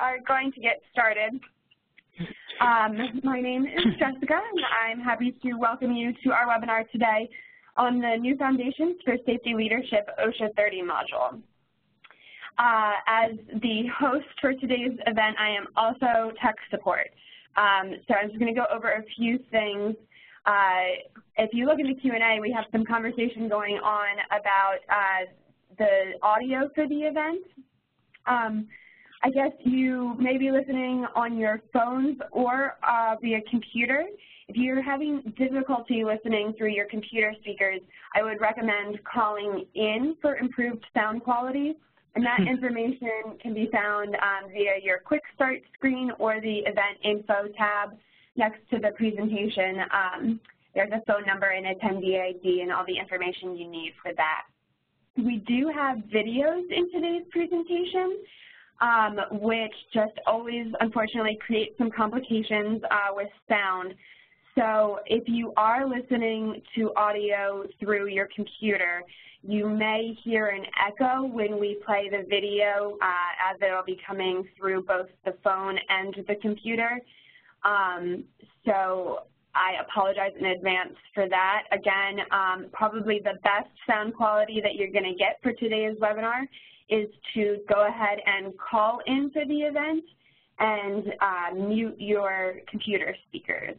are going to get started. Um, my name is Jessica, and I'm happy to welcome you to our webinar today on the new Foundations for Safety Leadership OSHA 30 module. Uh, as the host for today's event, I am also tech support. Um, so I'm just going to go over a few things. Uh, if you look in the Q&A, we have some conversation going on about uh, the audio for the event. Um, I guess you may be listening on your phones or uh, via computer. If you're having difficulty listening through your computer speakers, I would recommend calling in for improved sound quality. And that information can be found um, via your quick start screen or the event info tab next to the presentation. Um, there's a phone number and attendee ID and all the information you need for that. We do have videos in today's presentation, um, which just always, unfortunately, creates some complications uh, with sound. So if you are listening to audio through your computer, you may hear an echo when we play the video uh, as it will be coming through both the phone and the computer. Um, so I apologize in advance for that. Again, um, probably the best sound quality that you're going to get for today's webinar is to go ahead and call in for the event and uh, mute your computer speakers.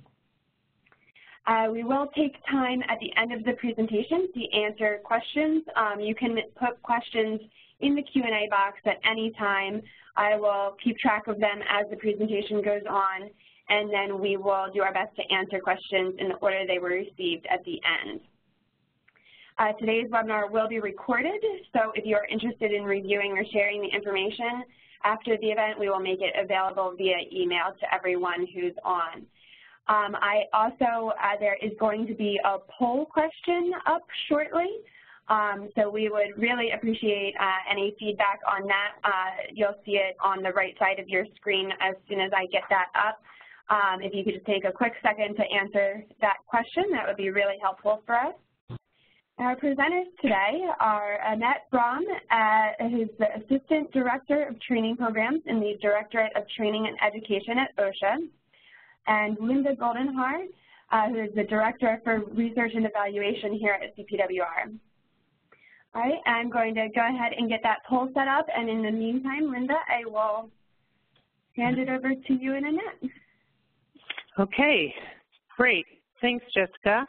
Uh, we will take time at the end of the presentation to answer questions. Um, you can put questions in the Q&A box at any time. I will keep track of them as the presentation goes on and then we will do our best to answer questions in the order they were received at the end. Uh, today's webinar will be recorded, so if you're interested in reviewing or sharing the information after the event, we will make it available via email to everyone who's on. Um, I also, uh, there is going to be a poll question up shortly, um, so we would really appreciate uh, any feedback on that. Uh, you'll see it on the right side of your screen as soon as I get that up. Um, if you could just take a quick second to answer that question, that would be really helpful for us. Our presenters today are Annette Braam, uh, who's the Assistant Director of Training Programs in the Directorate of Training and Education at OSHA, and Linda Goldenhar, uh, who is the Director for Research and Evaluation here at CPWR. All right, I'm going to go ahead and get that poll set up, and in the meantime, Linda, I will hand it over to you and Annette. Okay, great. Thanks, Jessica.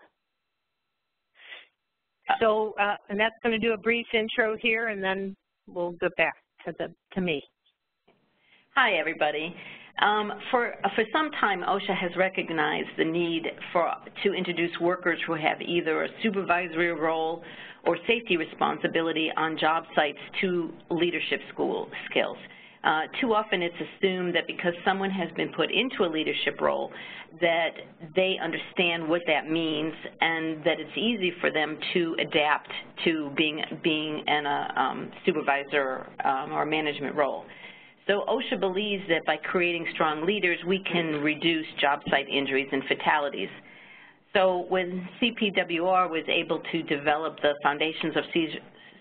So uh, Annette's going to do a brief intro here, and then we'll go back to, the, to me. Hi, everybody. Um, for, for some time, OSHA has recognized the need for, to introduce workers who have either a supervisory role or safety responsibility on job sites to leadership school skills. Uh, too often it's assumed that because someone has been put into a leadership role that they understand what that means and that it's easy for them to adapt to being, being in a um, supervisor um, or management role. So OSHA believes that by creating strong leaders, we can reduce job site injuries and fatalities. So when CPWR was able to develop the Foundations of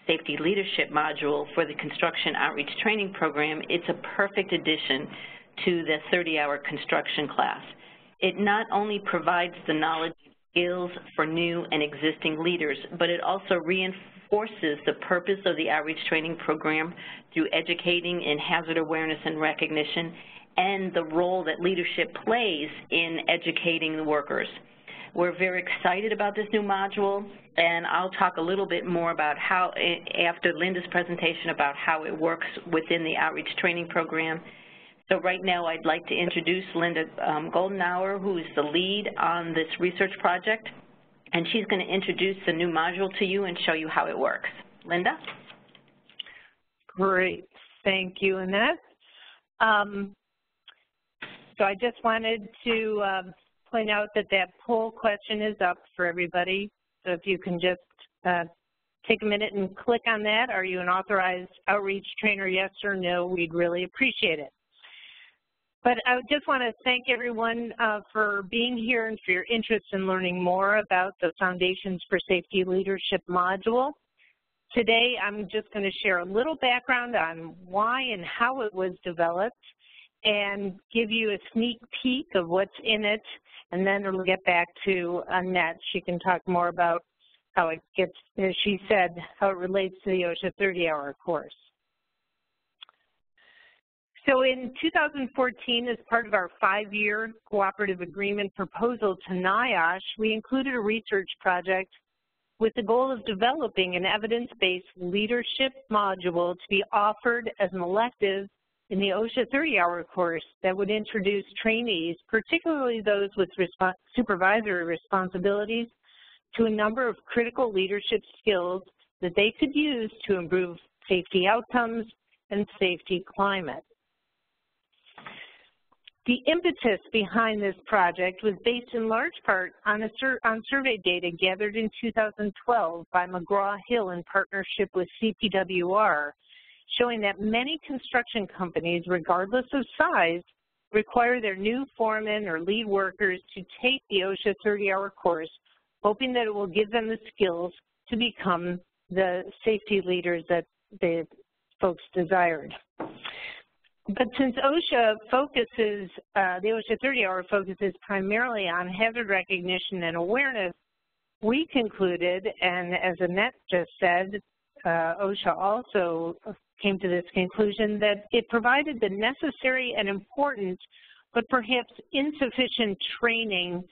Safety Leadership module for the Construction Outreach Training Program, it's a perfect addition to the 30-hour construction class. It not only provides the knowledge and skills for new and existing leaders, but it also reinforces the purpose of the outreach training program through educating in hazard awareness and recognition and the role that leadership plays in educating the workers. We're very excited about this new module, and I'll talk a little bit more about how, after Linda's presentation, about how it works within the outreach training program. So right now I'd like to introduce Linda um, Goldenhar, who is the lead on this research project, and she's going to introduce the new module to you and show you how it works. Linda? Great. Thank you, Annette. Um, so I just wanted to um, point out that that poll question is up for everybody. So if you can just uh, take a minute and click on that. Are you an authorized outreach trainer, yes or no? We'd really appreciate it. But I just want to thank everyone uh, for being here and for your interest in learning more about the Foundations for Safety Leadership module. Today, I'm just going to share a little background on why and how it was developed and give you a sneak peek of what's in it, and then it'll get back to Annette. She can talk more about how it gets, as she said, how it relates to the OSHA 30-hour course. So in 2014, as part of our five-year cooperative agreement proposal to NIOSH, we included a research project with the goal of developing an evidence-based leadership module to be offered as an elective in the OSHA 30-hour course that would introduce trainees, particularly those with resp supervisory responsibilities, to a number of critical leadership skills that they could use to improve safety outcomes and safety climate. The impetus behind this project was based in large part on, sur on survey data gathered in 2012 by McGraw-Hill in partnership with CPWR, showing that many construction companies, regardless of size, require their new foremen or lead workers to take the OSHA 30-hour course, hoping that it will give them the skills to become the safety leaders that the folks desired. But since OSHA focuses, uh, the OSHA 30-hour focuses primarily on hazard recognition and awareness, we concluded, and as Annette just said, Uh, OSHA also came to this conclusion that it provided the necessary and important, but perhaps insufficient training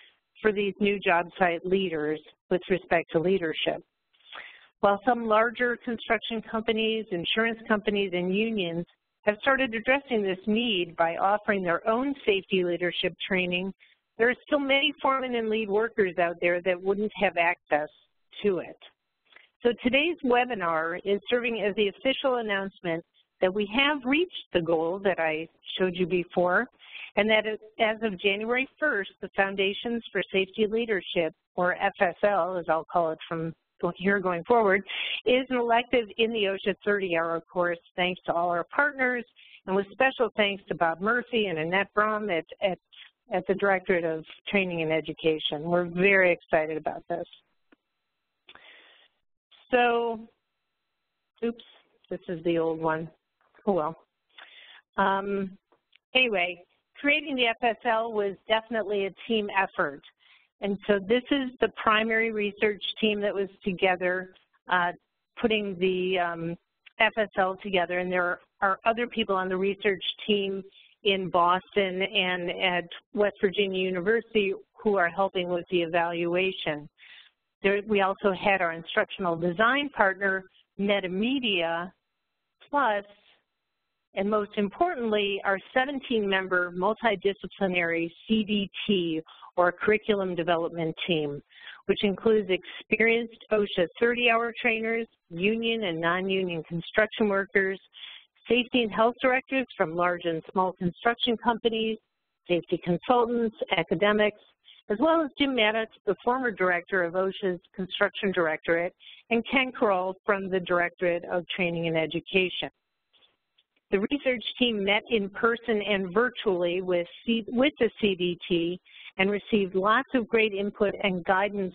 for these new job site leaders with respect to leadership. While some larger construction companies, insurance companies, and unions have started addressing this need by offering their own safety leadership training, there are still many foremen and lead workers out there that wouldn't have access to it. So today's webinar is serving as the official announcement that we have reached the goal that I showed you before, and that as of January 1st, the Foundations for Safety Leadership, or FSL, as I'll call it from here going forward, is an elective in the OSHA 30-hour course, thanks to all our partners, and with special thanks to Bob Murphy and Annette Braam at, at, at the Directorate of Training and Education. We're very excited about this. So, oops, this is the old one. Oh well. Um, anyway, creating the FSL was definitely a team effort. And so this is the primary research team that was together uh, putting the um, FSL together, and there are other people on the research team in Boston and at West Virginia University who are helping with the evaluation. There, we also had our instructional design partner, Metamedia, plus and most importantly, our 17-member multidisciplinary CDT, or Curriculum Development Team, which includes experienced OSHA 30-hour trainers, union and non-union construction workers, safety and health directors from large and small construction companies, safety consultants, academics, as well as Jim Maddux, the former director of OSHA's Construction Directorate, and Ken Kroll from the Directorate of Training and Education. The research team met in person and virtually with, C with the CDT and received lots of great input and guidance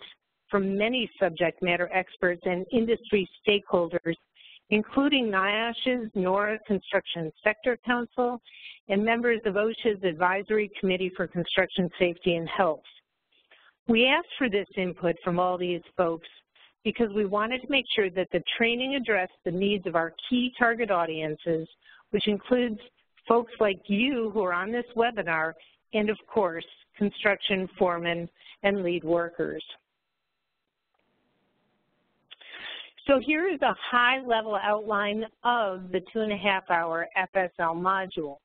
from many subject matter experts and industry stakeholders, including NIOSH's NORA Construction Sector Council and members of OSHA's Advisory Committee for Construction Safety and Health. We asked for this input from all these folks because we wanted to make sure that the training addressed the needs of our key target audiences which includes folks like you who are on this webinar, and of course, construction foremen and lead workers. So here is a high-level outline of the two and a half hour FSL module.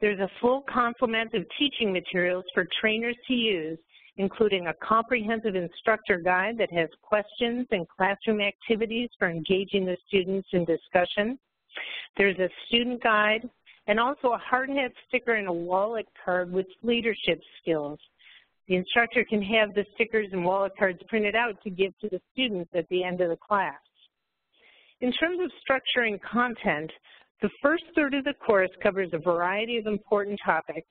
There's a full complement of teaching materials for trainers to use, including a comprehensive instructor guide that has questions and classroom activities for engaging the students in discussion, there's a student guide and also a hard hat sticker and a wallet card with leadership skills. The instructor can have the stickers and wallet cards printed out to give to the students at the end of the class. In terms of structuring content, the first third of the course covers a variety of important topics,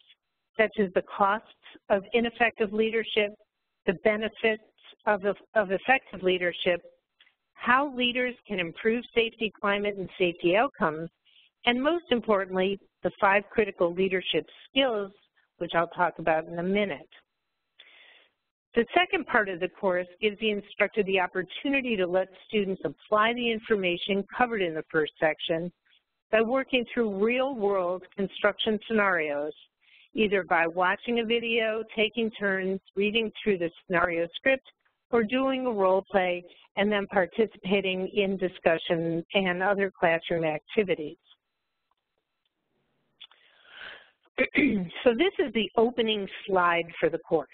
such as the costs of ineffective leadership, the benefits of, of effective leadership, how leaders can improve safety climate and safety outcomes, and most importantly, the five critical leadership skills, which I'll talk about in a minute. The second part of the course gives the instructor the opportunity to let students apply the information covered in the first section by working through real-world construction scenarios, either by watching a video, taking turns, reading through the scenario script, or doing a role play and then participating in discussion and other classroom activities. so this is the opening slide for the course.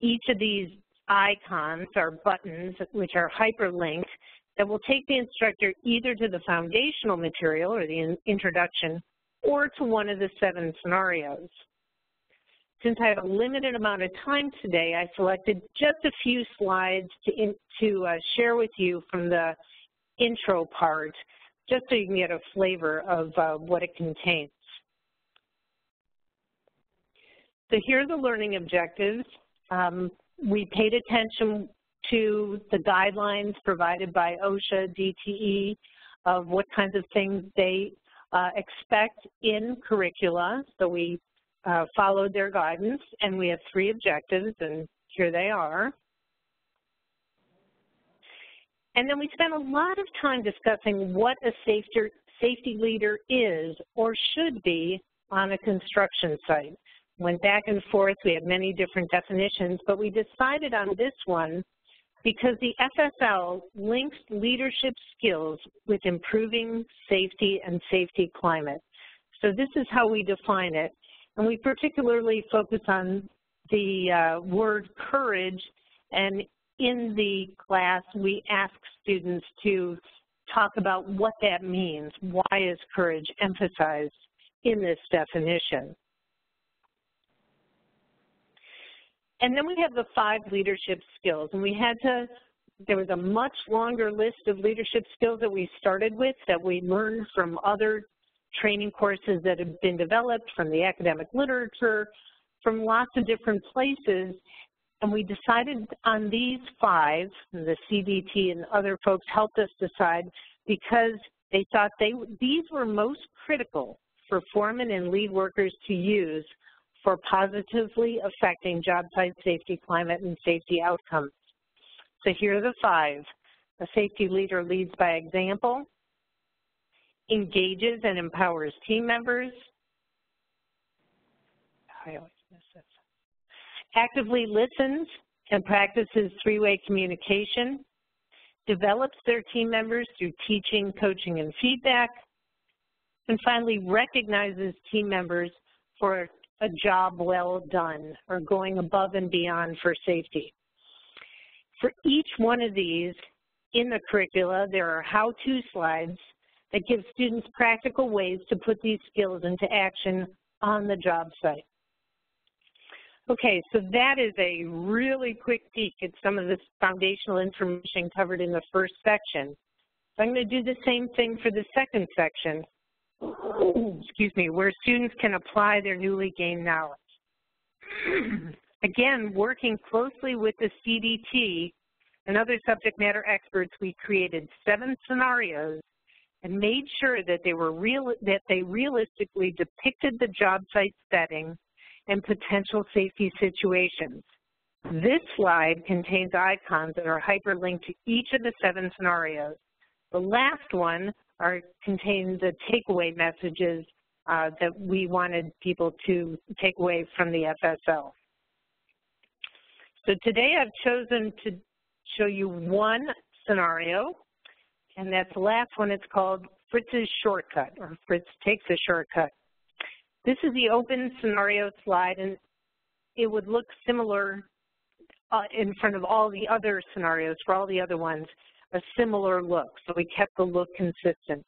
Each of these icons are buttons which are hyperlinked that will take the instructor either to the foundational material or the introduction or to one of the seven scenarios. Since I have a limited amount of time today, I selected just a few slides to, in, to uh, share with you from the intro part, just so you can get a flavor of uh, what it contains. So here are the learning objectives. Um, we paid attention to the guidelines provided by OSHA, DTE, of what kinds of things they uh, expect in curricula. So we uh, followed their guidance, and we have three objectives, and here they are. And then we spent a lot of time discussing what a safety, safety leader is or should be on a construction site. Went back and forth, we had many different definitions, but we decided on this one because the FSL links leadership skills with improving safety and safety climate. So this is how we define it. And we particularly focus on the uh, word courage, and in the class we ask students to talk about what that means. Why is courage emphasized in this definition? And then we have the five leadership skills, and we had to, there was a much longer list of leadership skills that we started with that we learned from other training courses that have been developed from the academic literature, from lots of different places, and we decided on these five, the CDT and other folks helped us decide because they thought they these were most critical for foremen and lead workers to use for positively affecting job site safety, climate, and safety outcomes. So here are the five. A safety leader leads by example, engages and empowers team members. I always miss this. Actively listens and practices three-way communication, develops their team members through teaching, coaching, and feedback, and finally recognizes team members for a job well done or going above and beyond for safety. For each one of these in the curricula, there are how-to slides that give students practical ways to put these skills into action on the job site. Okay, so that is a really quick peek at some of this foundational information covered in the first section. So I'm going to do the same thing for the second section, excuse me, where students can apply their newly gained knowledge. Again, working closely with the CDT and other subject matter experts, we created seven scenarios and made sure that they were real that they realistically depicted the job site setting and potential safety situations. This slide contains icons that are hyperlinked to each of the seven scenarios. The last one are contain the takeaway messages uh, that we wanted people to take away from the FSL. So today I've chosen to show you one scenario and that's the last one. It's called Fritz's Shortcut, or Fritz Takes a Shortcut. This is the open scenario slide, and it would look similar uh, in front of all the other scenarios, for all the other ones, a similar look. So we kept the look consistent.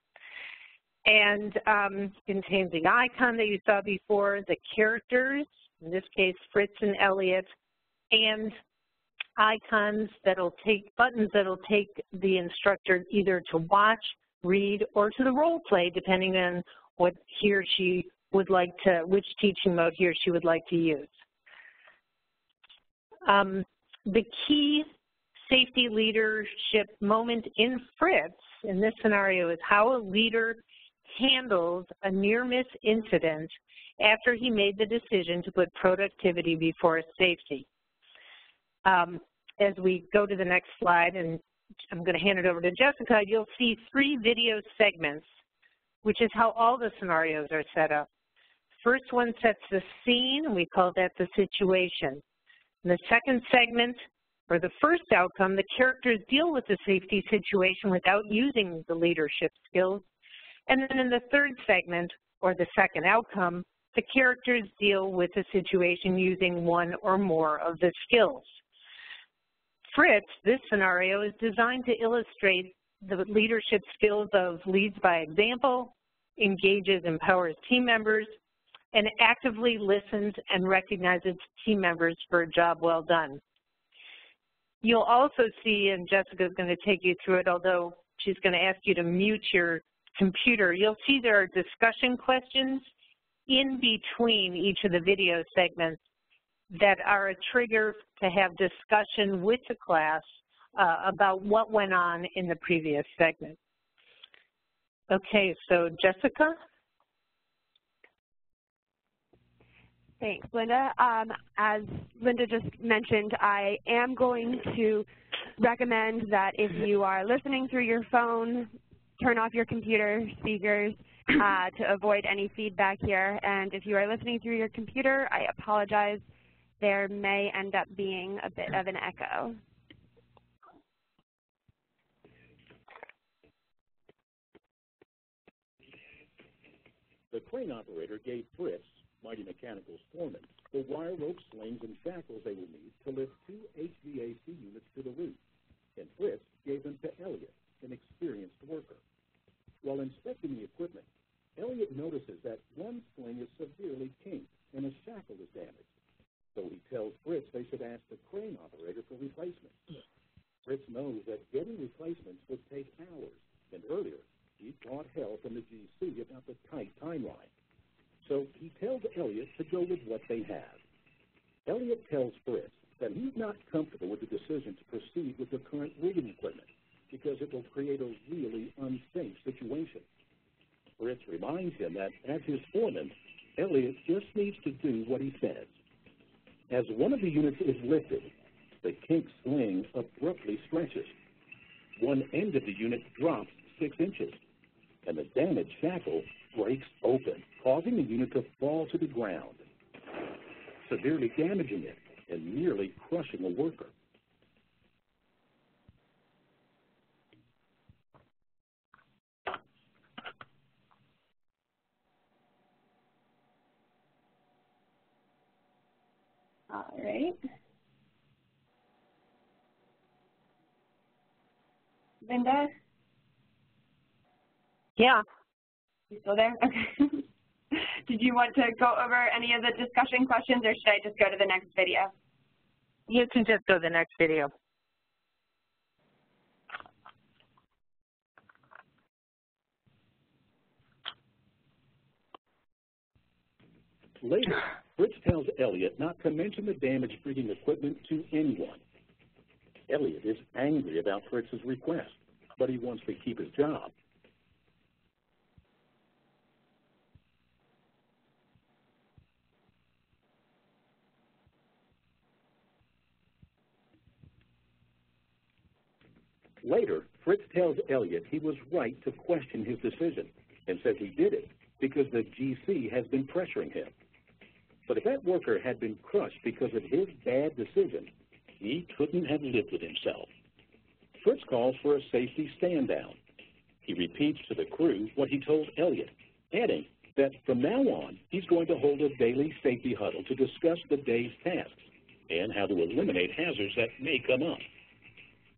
And um, contains the icon that you saw before, the characters, in this case Fritz and Elliot, and icons that'll take, buttons that'll take the instructor either to watch, read, or to the role play, depending on what he or she would like to, which teaching mode he or she would like to use. Um, the key safety leadership moment in Fritz in this scenario is how a leader handles a near-miss incident after he made the decision to put productivity before safety. Um, as we go to the next slide, and I'm going to hand it over to Jessica, you'll see three video segments, which is how all the scenarios are set up. First one sets the scene, we call that the situation. In the second segment, or the first outcome, the characters deal with the safety situation without using the leadership skills. And then in the third segment, or the second outcome, the characters deal with the situation using one or more of the skills. Fritz, this scenario is designed to illustrate the leadership skills of leads by example, engages, empowers team members, and actively listens and recognizes team members for a job well done. You'll also see, and Jessica's going to take you through it, although she's going to ask you to mute your computer, you'll see there are discussion questions in between each of the video segments that are a trigger to have discussion with the class uh, about what went on in the previous segment. Okay, so Jessica? Thanks, Linda. Um, as Linda just mentioned, I am going to recommend that if you are listening through your phone, turn off your computer speakers uh, to avoid any feedback here. And if you are listening through your computer, I apologize. There may end up being a bit of an echo. The crane operator gave Fritz Mighty Mechanical's foreman, the wire rope slings and shackles they will need to lift two HVAC units to the roof, and Fritz gave them to Elliot, an experienced worker. While inspecting the equipment, Elliot notices that one sling is severely kinked and a shackle is damaged. So he tells Fritz they should ask the crane operator for replacements. Fritz knows that getting replacements would take hours, and earlier he brought hell from the GC about the tight timeline. So he tells Elliot to go with what they have. Elliot tells Fritz that he's not comfortable with the decision to proceed with the current rigging equipment because it will create a really unsafe situation. Fritz reminds him that as his foreman, Elliot just needs to do what he says. As one of the units is lifted, the kink sling abruptly stretches. One end of the unit drops six inches, and the damaged shackle breaks open, causing the unit to fall to the ground, severely damaging it and nearly crushing a worker. All right. Linda, Yeah. You still there? Okay. Did you want to go over any of the discussion questions, or should I just go to the next video? You can just go to the next video. Later, Fritz tells Elliot not to mention the damaged rigging equipment to anyone. Elliot is angry about Fritz's request, but he wants to keep his job. Later, Fritz tells Elliot he was right to question his decision and says he did it because the GC has been pressuring him. But if that worker had been crushed because of his bad decision, he couldn't have lived with himself. Fritz calls for a safety stand down. He repeats to the crew what he told Elliot, adding that from now on, he's going to hold a daily safety huddle to discuss the day's tasks and how to eliminate hazards that may come up.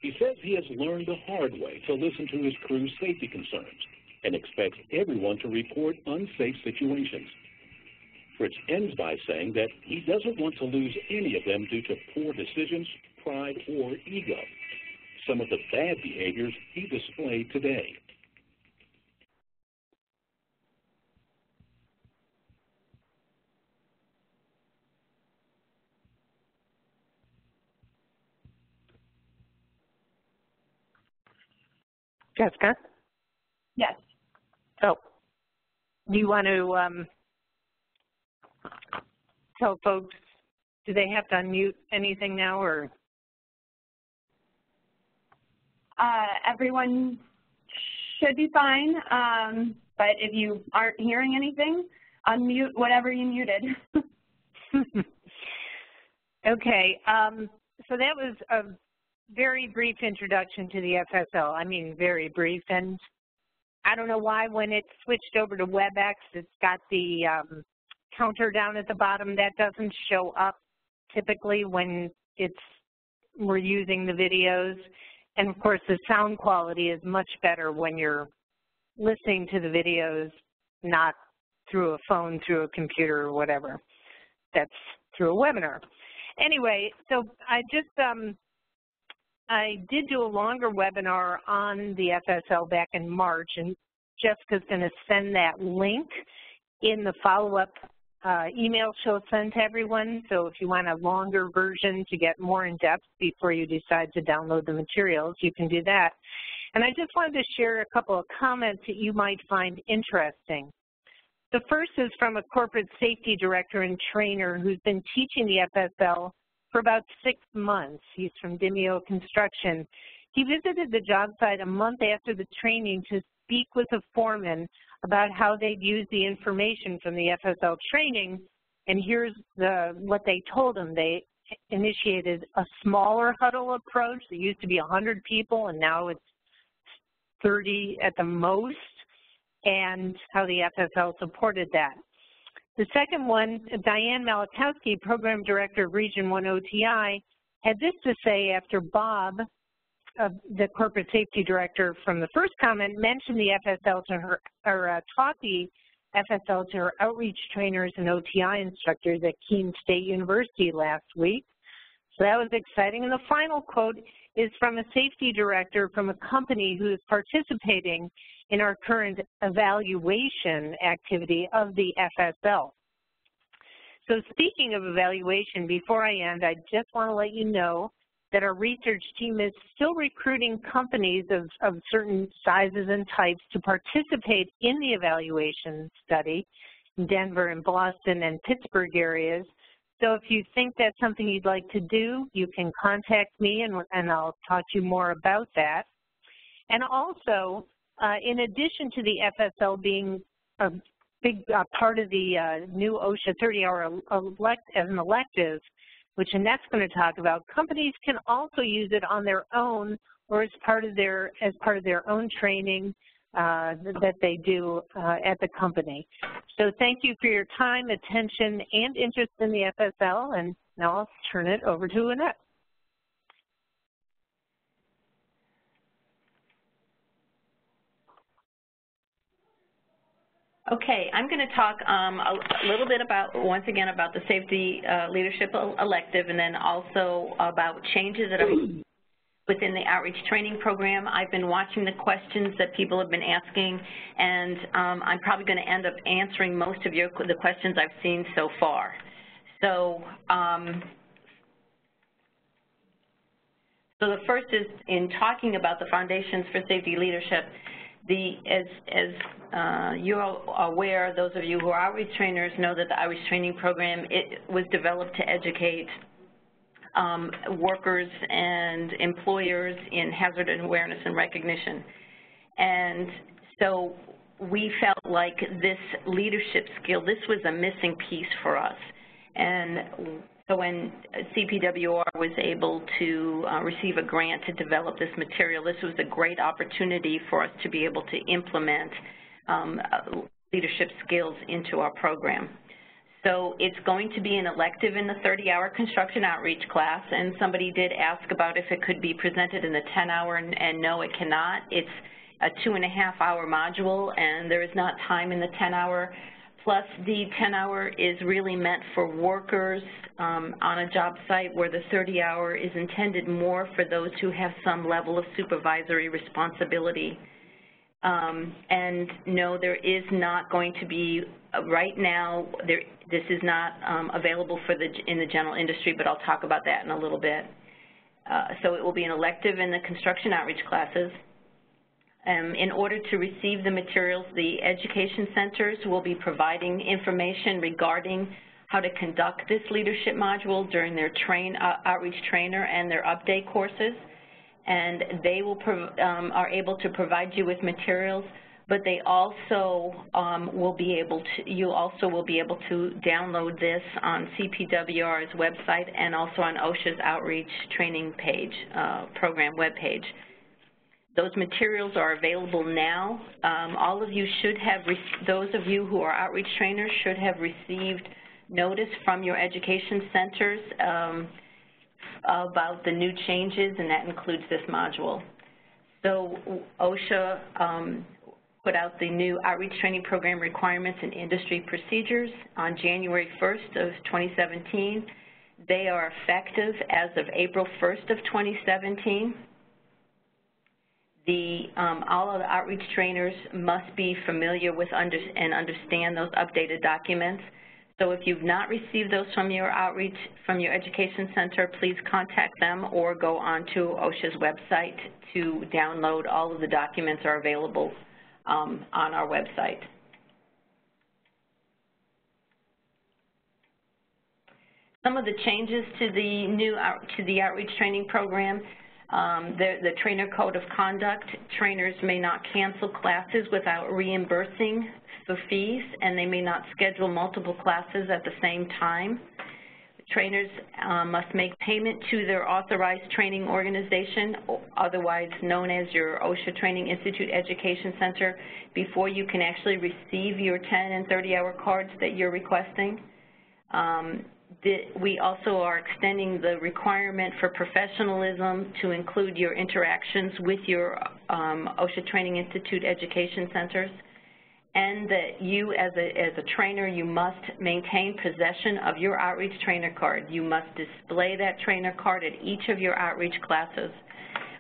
He says he has learned the hard way to listen to his crew's safety concerns and expects everyone to report unsafe situations. Fritz ends by saying that he doesn't want to lose any of them due to poor decisions, pride, or ego, some of the bad behaviors he displayed today. Jessica? Yes. Oh, do you want to um, tell folks, do they have to unmute anything now or? Uh, everyone should be fine, um, but if you aren't hearing anything, unmute whatever you muted. okay, um, so that was a very brief introduction to the FSL. I mean, very brief, and I don't know why when it switched over to WebEx, it's got the um, counter down at the bottom. That doesn't show up typically when it's we're using the videos. And of course, the sound quality is much better when you're listening to the videos, not through a phone, through a computer, or whatever. That's through a webinar. Anyway, so I just, um, I did do a longer webinar on the FSL back in March, and Jessica's going to send that link in the follow-up uh, email she'll send to everyone. So if you want a longer version to get more in depth before you decide to download the materials, you can do that. And I just wanted to share a couple of comments that you might find interesting. The first is from a corporate safety director and trainer who's been teaching the FSL for about six months. He's from Dimeo Construction. He visited the job site a month after the training to speak with a foreman about how they'd used the information from the FSL training, and here's the, what they told him. They initiated a smaller huddle approach. It used to be 100 people, and now it's 30 at the most, and how the FSL supported that. The second one, Diane Malakowski, Program Director of Region 1 OTI, had this to say after Bob uh, the corporate safety director from the first comment mentioned the FSL to her, or uh, taught the FSL to her outreach trainers and OTI instructors at Keene State University last week. So that was exciting. And the final quote is from a safety director from a company who is participating in our current evaluation activity of the FSL. So speaking of evaluation, before I end, I just want to let you know that our research team is still recruiting companies of, of certain sizes and types to participate in the evaluation study in Denver and Boston and Pittsburgh areas. So if you think that's something you'd like to do, you can contact me and, and I'll talk to you more about that. And also, uh, in addition to the FSL being a big uh, part of the uh, new OSHA 30-hour elect as an elective, which Annette's going to talk about, companies can also use it on their own or as part of their as part of their own training uh, that they do uh, at the company. So thank you for your time, attention, and interest in the FSL, and now I'll turn it over to Annette. Okay, I'm going to talk um, a, little bit about, once again, about the safety uh, leadership elective and then also about changes that are within the outreach training program. I've been watching the questions that people have been asking, and um, I'm probably going to end up answering most of your, the questions I've seen so far. So, um, so the first is in talking about the Foundations for Safety Leadership, the, as, as uh, you're aware, those of you who are outreach trainers know that the outreach training program, it was developed to educate workers and employers in hazard and awareness and recognition. And so we felt like this leadership skill, this was a missing piece for us. And so when CPWR was able to uh, receive a grant to develop this material, this was a great opportunity for us to be able to implement um, uh, leadership skills into our program. So it's going to be an elective in the 30-hour construction outreach class, and somebody did ask about if it could be presented in the 10-hour, and, and no, it cannot. It's a two-and-a-half-hour module, and there is not time in the 10-hour Plus, the 10-hour is really meant for workers um, on a job site where the 30-hour is intended more for those who have some level of supervisory responsibility. Um, and no, there is not going to be, uh, right now, there, this is not um, available for the, in the general industry, but I'll talk about that in a little bit. Uh, so it will be an elective in the construction outreach classes. Um, in order to receive the materials, the education centers will be providing information regarding how to conduct this leadership module during their train uh, outreach trainer and their update courses. And they will um, are able to provide you with materials, but they also um, will be able to, you also will be able to download this on CPWR's website and also on OSHA's outreach training page, uh, program webpage. Those materials are available now. Um, all of you should have, those of you who are outreach trainers should have received notice from your education centers um, about the new changes, and that includes this module. So OSHA um, put out the new outreach training program requirements and industry procedures on January 1st of 2017. They are effective as of April 1st of 2017 the um, all of the outreach trainers must be familiar with under, and understand those updated documents. So if you've not received those from your outreach, from your education center, please contact them or go onto OSHA's website to download. All of the documents are available um, on our website. Some of the changes to the new to the outreach training program um, the, the trainer code of conduct, trainers may not cancel classes without reimbursing the fees, and they may not schedule multiple classes at the same time. Trainers uh, must make payment to their authorized training organization, otherwise known as your OSHA Training Institute Education Center, before you can actually receive your 10 and 30-hour cards that you're requesting. Um, we also are extending the requirement for professionalism to include your interactions with your um, OSHA Training Institute education centers, and that you as a, as a trainer, you must maintain possession of your outreach trainer card. You must display that trainer card at each of your outreach classes.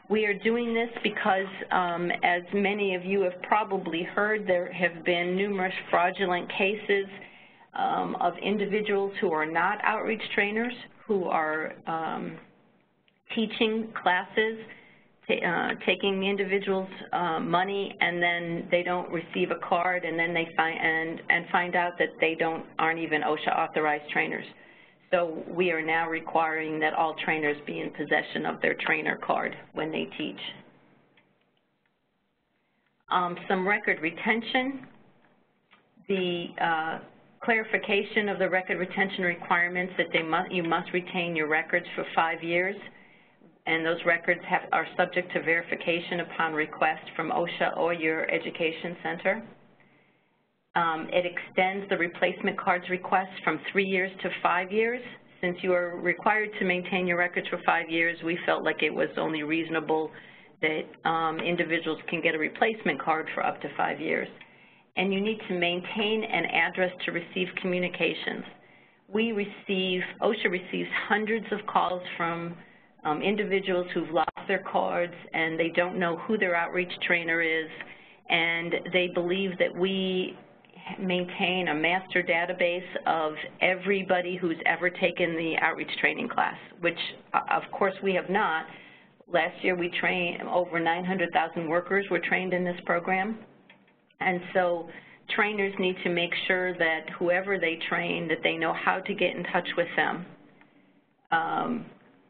We are doing this because, um, as many of you have probably heard, there have been numerous fraudulent cases um, of individuals who are not outreach trainers, who are um, teaching classes, uh, taking the individual's uh, money, and then they don't receive a card, and then they find and and find out that they don't aren't even OSHA authorized trainers. So we are now requiring that all trainers be in possession of their trainer card when they teach. Um, some record retention. The uh, clarification of the record retention requirements that they must, you must retain your records for five years, and those records have, are subject to verification upon request from OSHA or your education center. Um, it extends the replacement cards request from three years to five years. Since you are required to maintain your records for five years, we felt like it was only reasonable that um, individuals can get a replacement card for up to five years and you need to maintain an address to receive communications. We receive, OSHA receives hundreds of calls from um, individuals who've lost their cards and they don't know who their outreach trainer is and they believe that we maintain a master database of everybody who's ever taken the outreach training class, which uh, of course we have not. Last year we trained over 900,000 workers were trained in this program. And so trainers need to make sure that whoever they train, that they know how to get in touch with them. Um,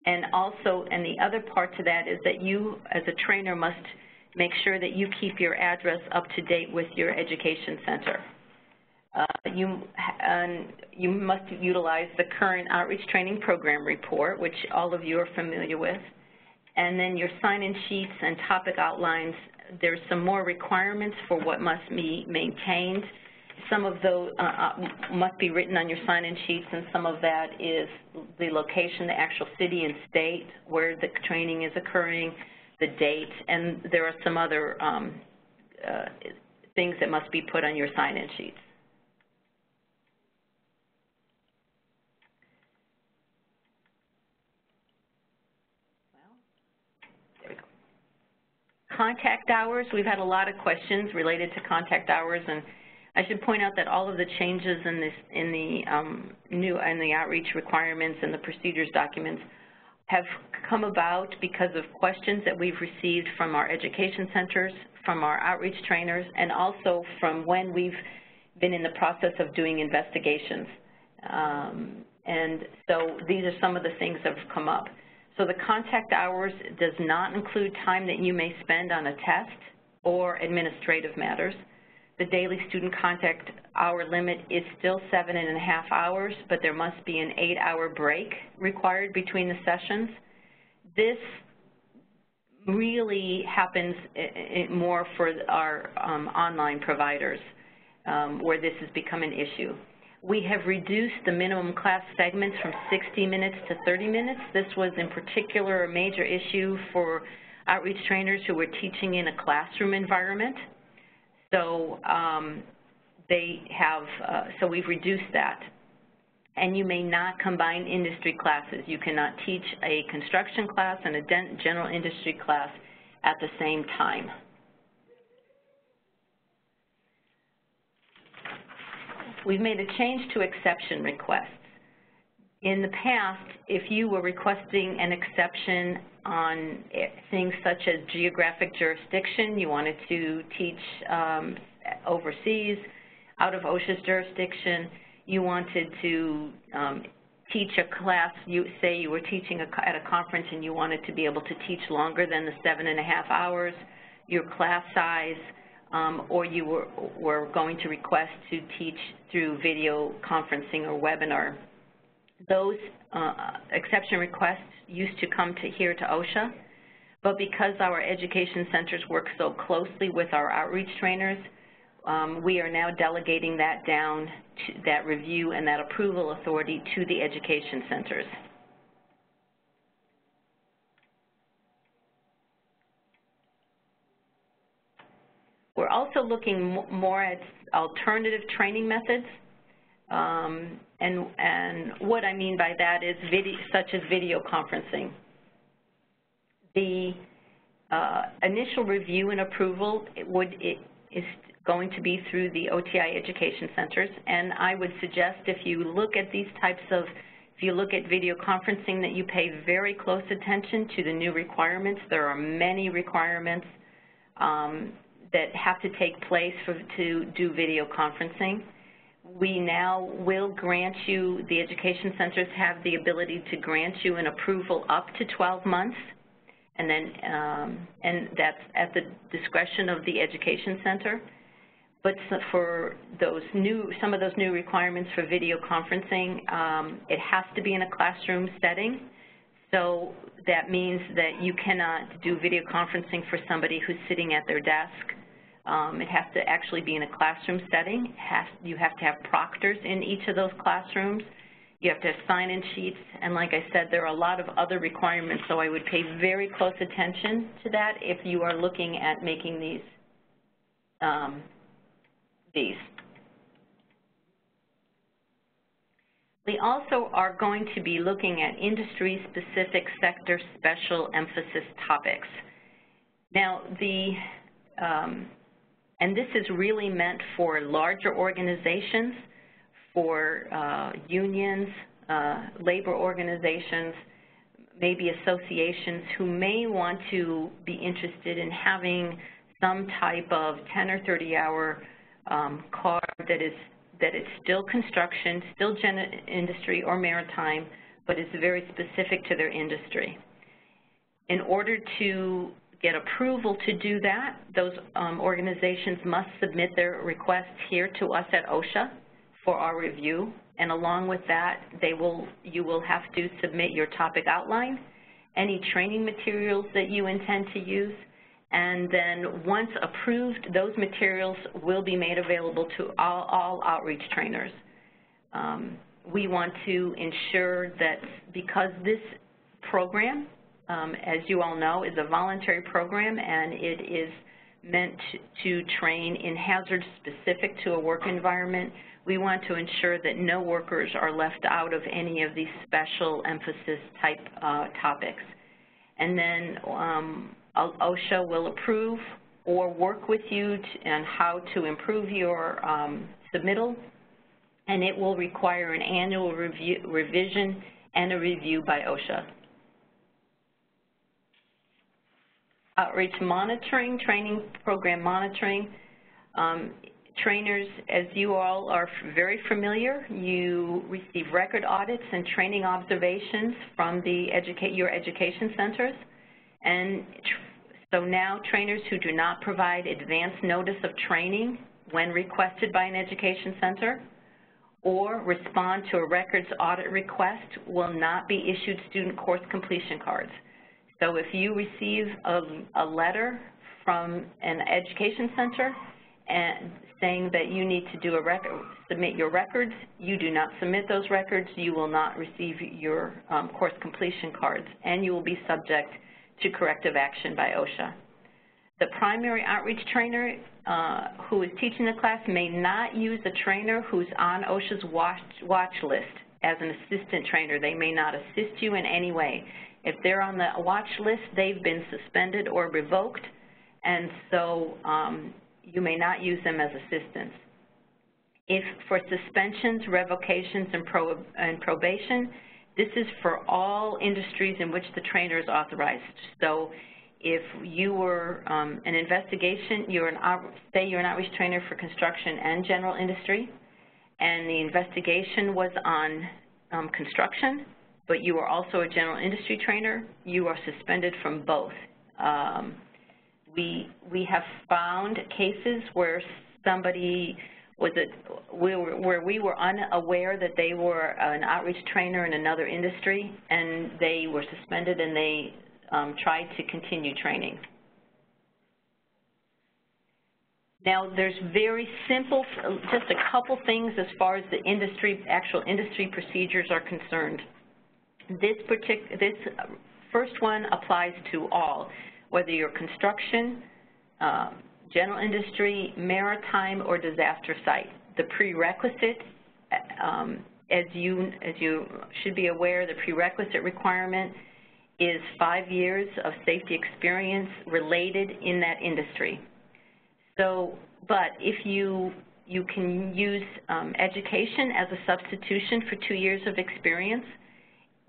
and also, and the other part to that is that you, as a trainer, must make sure that you keep your address up to date with your education center. Uh, you, you must utilize the current outreach training program report, which all of you are familiar with, and then your sign-in sheets and topic outlines there's some more requirements for what must be maintained. Some of those uh, uh, must be written on your sign-in sheets, and some of that is the location, the actual city and state where the training is occurring, the date, and there are some other um, uh, things that must be put on your sign-in sheets. There we go. Contact hours, we've had a lot of questions related to contact hours, and I should point out that all of the changes in this in the um, new and the outreach requirements and the procedures documents have come about because of questions that we've received from our education centers, from our outreach trainers and also from when we've been in the process of doing investigations. Um, and so these are some of the things that have come up. So the contact hours does not include time that you may spend on a test or administrative matters. The daily student contact hour limit is still seven and a half hours, but there must be an eight hour break required between the sessions. This really happens more for our um, online providers um, where this has become an issue. We have reduced the minimum class segments from 60 minutes to 30 minutes. This was in particular a major issue for outreach trainers who were teaching in a classroom environment. So um, they have, uh, so we've reduced that. And you may not combine industry classes. You cannot teach a construction class and a general industry class at the same time. We've made a change to exception requests. In the past, if you were requesting an exception on eh, things such as geographic jurisdiction, you wanted to teach um, overseas, out of OSHA's jurisdiction, you wanted to um, teach a class, you say you were teaching a, at a conference and you wanted to be able to teach longer than the seven and a half hours, your class size, um, or you were, were going to request to teach through video conferencing or webinar. Those uh, exception requests used to come to here to OSHA, but because our education centers work so closely with our outreach trainers, um, we are now delegating that down to that review and that approval authority to the education centers. We're also looking more at alternative training methods. Um, and, and what I mean by that is video, such as video conferencing. The uh, initial review and approval would, is going to be through the OTI education centers, and I would suggest if you look at these types of, if you look at video conferencing, that you pay very close attention to the new requirements. There are many requirements um, that have to take place for, to do video conferencing. We now will grant you, the education centers have the ability to grant you an approval up to 12 months, and then, um, and that's at the discretion of the education center. But for those new, some of those new requirements for video conferencing, um, it has to be in a classroom setting. So that means that you cannot do video conferencing for somebody who's sitting at their desk it has to actually be in a classroom setting. Has, you have to have proctors in each of those classrooms. You have to have sign-in sheets, and like I said, there are a lot of other requirements, so I would pay very close attention to that if you are looking at making these. Um, these. We also are going to be looking at industry-specific sector special emphasis topics. Now, the um, and this is really meant for larger organizations, for uh, unions, uh, labor organizations, maybe associations who may want to be interested in having some type of 10 or 30 hour um, card that is that is still construction, still industry or maritime, but is very specific to their industry. In order to get approval to do that, those um, organizations must submit their requests here to us at OSHA for our review. And along with that, they will, you will have to submit your topic outline, any training materials that you intend to use, and then once approved, those materials will be made available to all, all outreach trainers. Um, we want to ensure that because this program as you all know, is a voluntary program, and it is meant to train in hazards specific to a work environment. We want to ensure that no workers are left out of any of these special emphasis type uh, topics. And then um, OSHA will approve or work with you on how to improve your um, submittal, and it will require an annual review, revision and a review by OSHA. Outreach monitoring, training program monitoring. Um, trainers, as you all are very familiar, you receive record audits and training observations from the educate, your education centers. And so now trainers who do not provide advance notice of training when requested by an education center or respond to a records audit request will not be issued student course completion cards. So if you receive a, a letter from an education center and saying that you need to do a record, submit your records, you do not submit those records, you will not receive your um, course completion cards, and you will be subject to corrective action by OSHA. The primary outreach trainer uh, who is teaching the class may not use a trainer who's on OSHA's watch, watch list as an assistant trainer. They may not assist you in any way. If they're on the watch list, they've been suspended or revoked, and so um, you may not use them as assistants. If for suspensions, revocations, and, pro and probation, this is for all industries in which the trainer is authorized. So if you were um, an investigation, you're an, say you're an outreach trainer for construction and general industry, and the investigation was on um, construction, but you are also a general industry trainer, you are suspended from both. Um, we, we have found cases where somebody was it we were, where we were unaware that they were an outreach trainer in another industry and they were suspended and they um, tried to continue training. Now, there's very simple, just a couple things as far as the industry, actual industry procedures are concerned. This, partic this first one applies to all, whether you're construction, um, general industry, maritime, or disaster site. The prerequisite, um, as, you, as you should be aware, the prerequisite requirement is five years of safety experience related in that industry. So, but if you, you can use um, education as a substitution for two years of experience,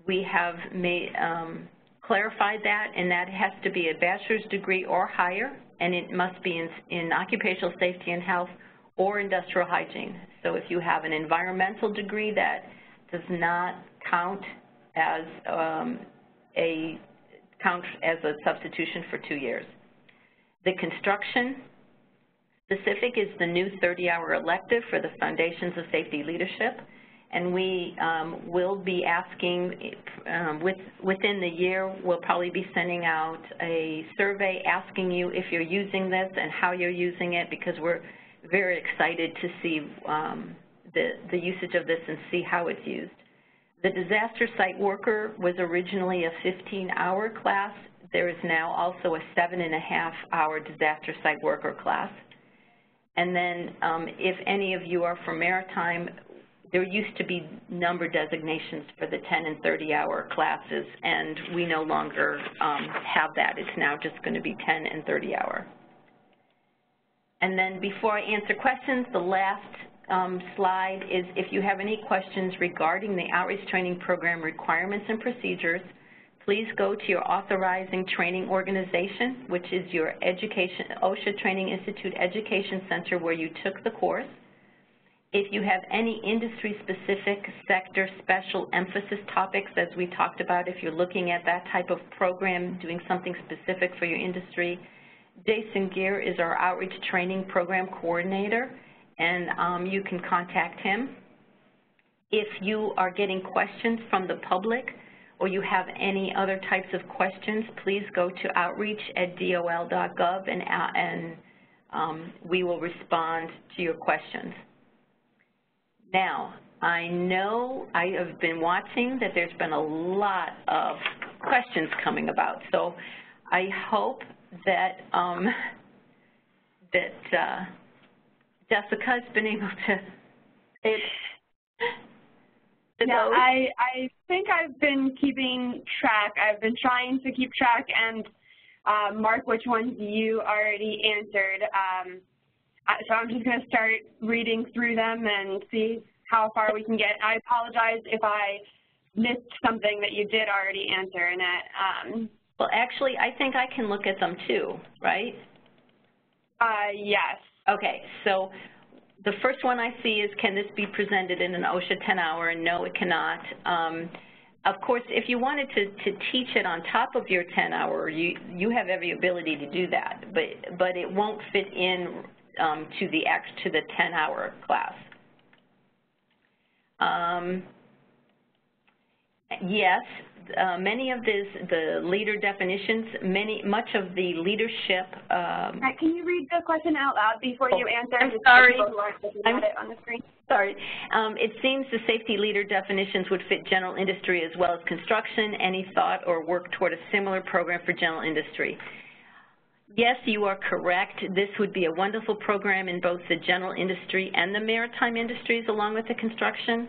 we have made, um, clarified that, and that has to be a bachelor's degree or higher, and it must be in, in occupational safety and health or industrial hygiene. So if you have an environmental degree that does not count as um, a count as a substitution for two years. The construction specific is the new 30-hour elective for the Foundations of Safety Leadership and we um, will be asking, um, with, within the year, we'll probably be sending out a survey asking you if you're using this and how you're using it because we're very excited to see um, the, the usage of this and see how it's used. The disaster site worker was originally a 15-hour class. There is now also a seven and a half hour disaster site worker class. And then um, if any of you are from maritime, there used to be number designations for the 10 and 30-hour classes, and we no longer um, have that. It's now just going to be 10 and 30-hour. And then before I answer questions, the last um, slide is if you have any questions regarding the outreach training program requirements and procedures, please go to your authorizing training organization, which is your education, OSHA Training Institute Education Center where you took the course. If you have any industry-specific sector special emphasis topics, as we talked about, if you're looking at that type of program, doing something specific for your industry, Jason Gear is our outreach training program coordinator, and um, you can contact him. If you are getting questions from the public or you have any other types of questions, please go to outreach at dol.gov and, uh, and um, we will respond to your questions. Now, I know I have been watching that there's been a lot of questions coming about, so I hope that um, that uh, Jessica has been able to. It, yeah, I I think I've been keeping track. I've been trying to keep track and uh, mark which ones you already answered. Um, so I'm just going to start reading through them and see how far we can get. I apologize if I missed something that you did already answer, Annette. Um, Well, actually, I think I can look at them too, right? Uh, yes. Okay, so the first one I see is can this be presented in an OSHA 10 hour? And no, it cannot. Um, of course, if you wanted to, to teach it on top of your 10 hour, you, you have every ability to do that, but, but it won't fit in um, to the X, to the 10 hour class. Um, yes, uh, many of this, the leader definitions, many, much of the leadership. Um, right, can you read the question out loud before oh, you answer? I'm sorry. I'm on the screen. Sorry. Um, it seems the safety leader definitions would fit general industry as well as construction. Any thought or work toward a similar program for general industry? Yes, you are correct. This would be a wonderful program in both the general industry and the maritime industries along with the construction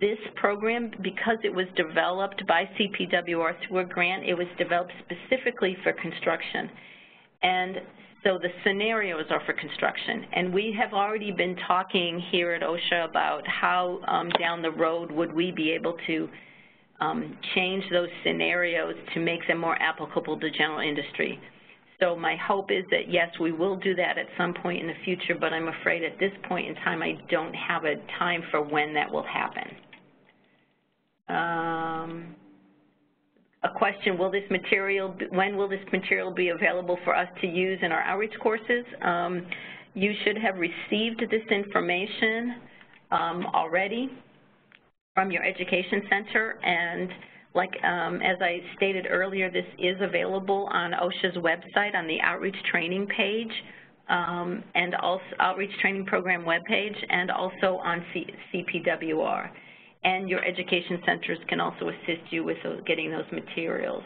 this program, because it was developed by CPWR through a grant, it was developed specifically for construction. And so the scenarios are for construction. And we have already been talking here at OSHA about how um, down the road would we be able to um, change those scenarios to make them more applicable to general industry. So my hope is that, yes, we will do that at some point in the future, but I'm afraid at this point in time I don't have a time for when that will happen. Um, a question, will this material, when will this material be available for us to use in our outreach courses? Um, you should have received this information um, already from your education center and like um, as I stated earlier, this is available on OSHA's website on the outreach training page um, and also outreach training program webpage and also on C CPWR. And your education centers can also assist you with getting those materials.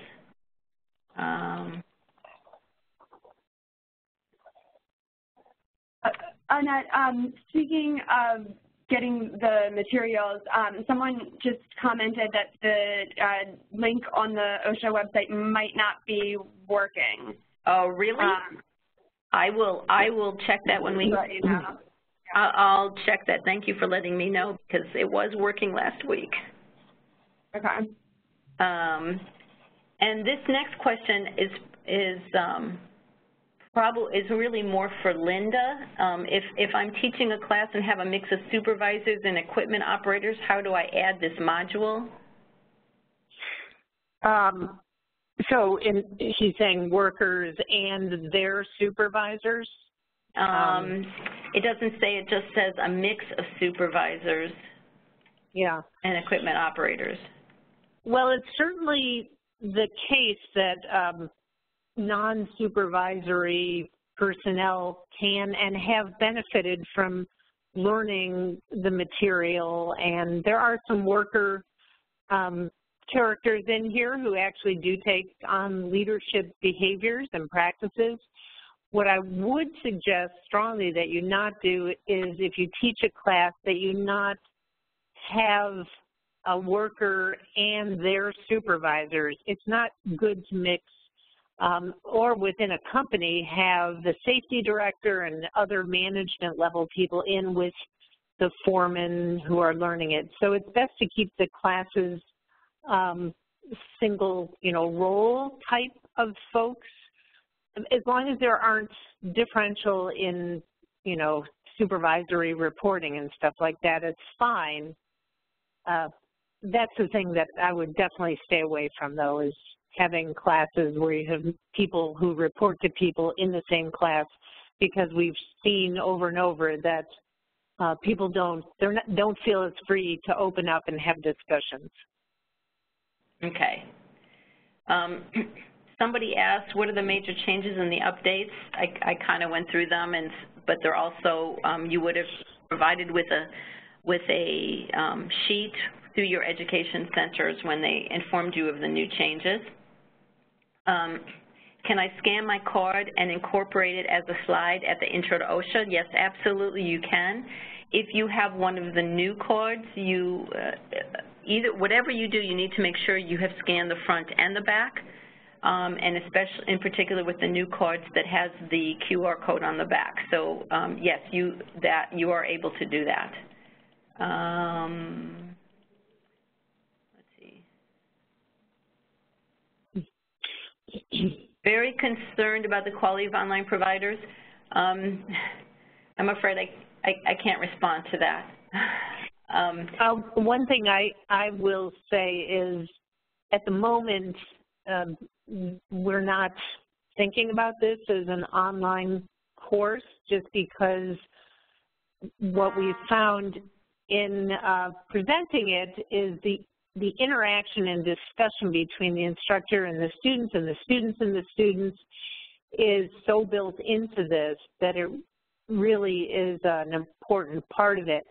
Um, uh, Annette, um, speaking of getting the materials, um, someone just commented that the uh, link on the OSHA website might not be working. Oh, really? Um, I will. I will check that when we. You know. I'll check that. Thank you for letting me know because it was working last week. Okay. Um, and this next question is is um, probably is really more for Linda. Um, if, if I'm teaching a class and have a mix of supervisors and equipment operators, how do I add this module? Um, so in, he's saying workers and their supervisors? Um, um, it doesn't say, it just says a mix of supervisors yeah. and equipment operators. Well, it's certainly the case that um, non-supervisory personnel can and have benefited from learning the material and there are some worker um, characters in here who actually do take on leadership behaviors and practices. What I would suggest strongly that you not do is if you teach a class that you not have a worker and their supervisors. It's not good to mix um, or within a company have the safety director and other management level people in with the foremen who are learning it. So it's best to keep the classes um, single, you know, role type of folks, as long as there aren't differential in, you know, supervisory reporting and stuff like that, it's fine. Uh, that's the thing that I would definitely stay away from, though, is having classes where you have people who report to people in the same class because we've seen over and over that uh, people don't they're not, don't feel it's free to open up and have discussions. Okay. Um, somebody asked, what are the major changes in the updates? I, I kind of went through them, and but they're also um, you would have provided with a with a um, sheet through your education centers when they informed you of the new changes. Um, can I scan my card and incorporate it as a slide at the intro to OSHA? Yes, absolutely you can. If you have one of the new cards, you uh, either whatever you do, you need to make sure you have scanned the front and the back, um, and especially in particular with the new cards that has the QR code on the back. So um, yes, you that you are able to do that. Um, very concerned about the quality of online providers. Um, I'm afraid I, I, I, can't respond to that. Um, uh, one thing I, I will say is at the moment, um, we're not thinking about this as an online course just because what we've found in uh, presenting it is the the interaction and discussion between the instructor and the students and the students and the students is so built into this that it really is an important part of it.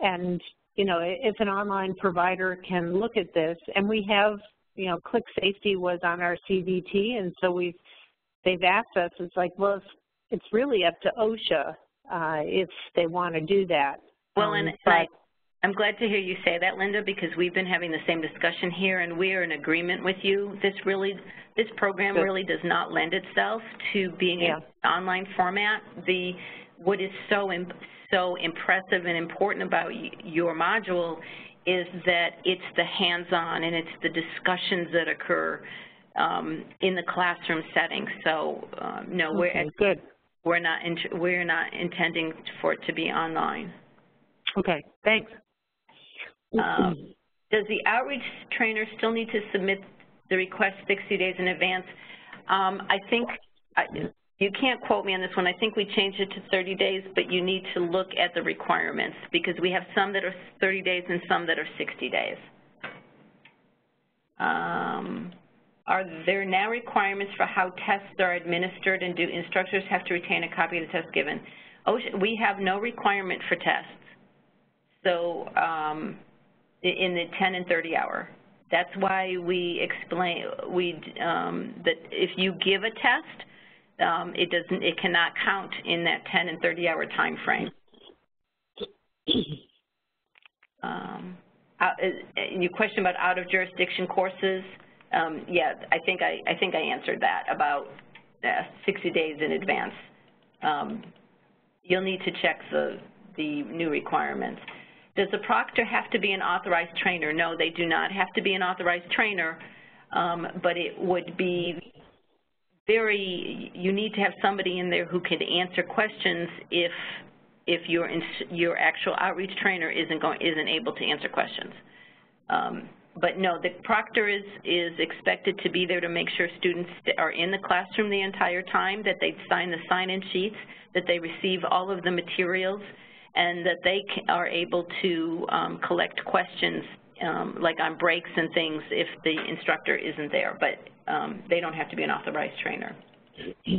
And, you know, if an online provider can look at this, and we have, you know, Click Safety was on our CVT, and so we've, they've asked us, it's like, well, it's, it's really up to OSHA uh, if they want to do that. Well, and, um, but, I, I'm glad to hear you say that, Linda, because we've been having the same discussion here, and we are in agreement with you. This really, this program Good. really does not lend itself to being yeah. an online format. The what is so so impressive and important about your module is that it's the hands-on and it's the discussions that occur um, in the classroom setting. So uh, no, okay, we're good. We're not we're not intending for it to be online. Okay, thanks. Um, does the outreach trainer still need to submit the request 60 days in advance? Um, I think, I, you can't quote me on this one, I think we changed it to 30 days, but you need to look at the requirements because we have some that are 30 days and some that are 60 days. Um, are there now requirements for how tests are administered and do instructors have to retain a copy of the test given? we have no requirement for tests. So um, in the 10 and 30 hour. That's why we explain we um, that if you give a test, um, it doesn't it cannot count in that 10 and 30 hour time frame. Um, uh, your question about out of jurisdiction courses, um, yeah, I think I, I think I answered that about uh, 60 days in advance. Um, you'll need to check the the new requirements. Does the proctor have to be an authorized trainer? No, they do not have to be an authorized trainer, um, but it would be very, you need to have somebody in there who can answer questions if if your your actual outreach trainer isn't going isn't able to answer questions. Um, but no, the proctor is is expected to be there to make sure students are in the classroom the entire time, that they sign the sign-in sheets, that they receive all of the materials, and that they are able to um, collect questions um, like on breaks and things if the instructor isn't there, but um, they don't have to be an authorized trainer.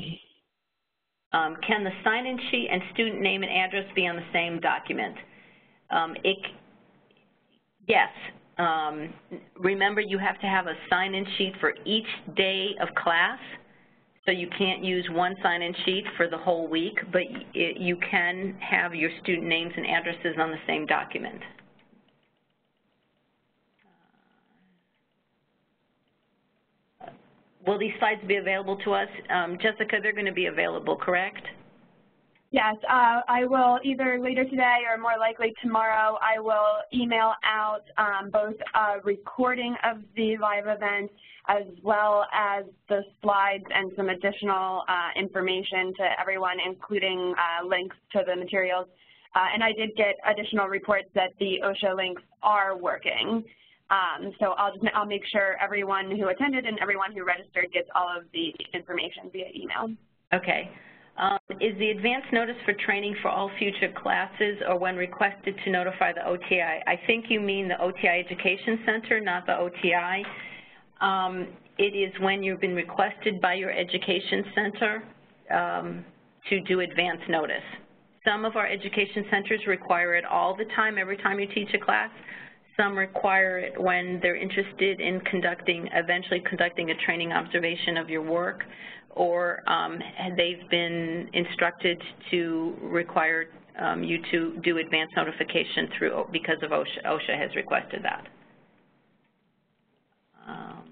Um, can the sign-in sheet and student name and address be on the same document? Um, it, yes. Um, remember, you have to have a sign-in sheet for each day of class so you can't use one sign-in sheet for the whole week, but it, you can have your student names and addresses on the same document. Will these slides be available to us? Um, Jessica, they're going to be available, correct? Yes, uh, I will either later today or more likely tomorrow, I will email out um, both a recording of the live event as well as the slides and some additional uh, information to everyone, including uh, links to the materials. Uh, and I did get additional reports that the OSHA links are working. Um, so I'll, just, I'll make sure everyone who attended and everyone who registered gets all of the information via email. Okay. Um, is the advance notice for training for all future classes or when requested to notify the OTI? I think you mean the OTI Education Center, not the OTI. Um, it is when you've been requested by your education center um, to do advance notice. Some of our education centers require it all the time, every time you teach a class. Some require it when they're interested in conducting, eventually conducting a training observation of your work or um, they've been instructed to require um, you to do advance notification through because of OSHA, OSHA has requested that. Um,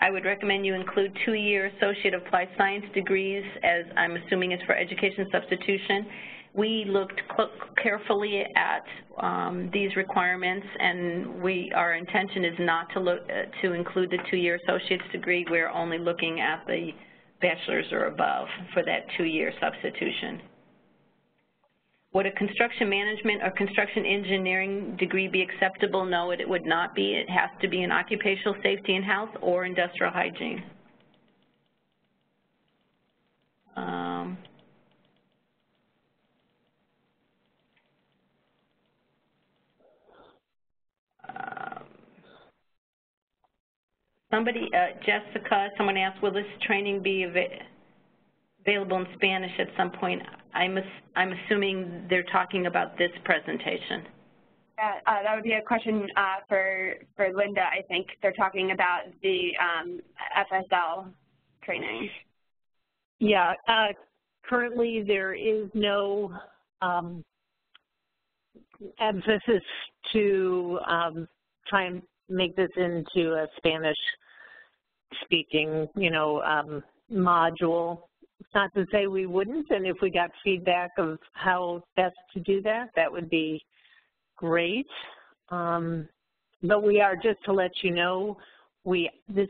I would recommend you include two-year Associate of Applied Science degrees, as I'm assuming is for education substitution. We looked carefully at um, these requirements, and we our intention is not to look uh, to include the two-year associate's degree. We're only looking at the bachelor's or above for that two-year substitution. Would a construction management or construction engineering degree be acceptable? No, it, it would not be. It has to be in occupational safety and health or industrial hygiene. Um, somebody, uh, Jessica, someone asked, will this training be available in Spanish at some point? I'm, I'm assuming they're talking about this presentation. Yeah, uh, that would be a question uh, for, for Linda, I think. They're talking about the um, FSL training. Yeah, uh, currently there is no um, emphasis to um, try and make this into a Spanish speaking, you know, um, module. It's not to say we wouldn't, and if we got feedback of how best to do that, that would be great. Um, but we are, just to let you know, we this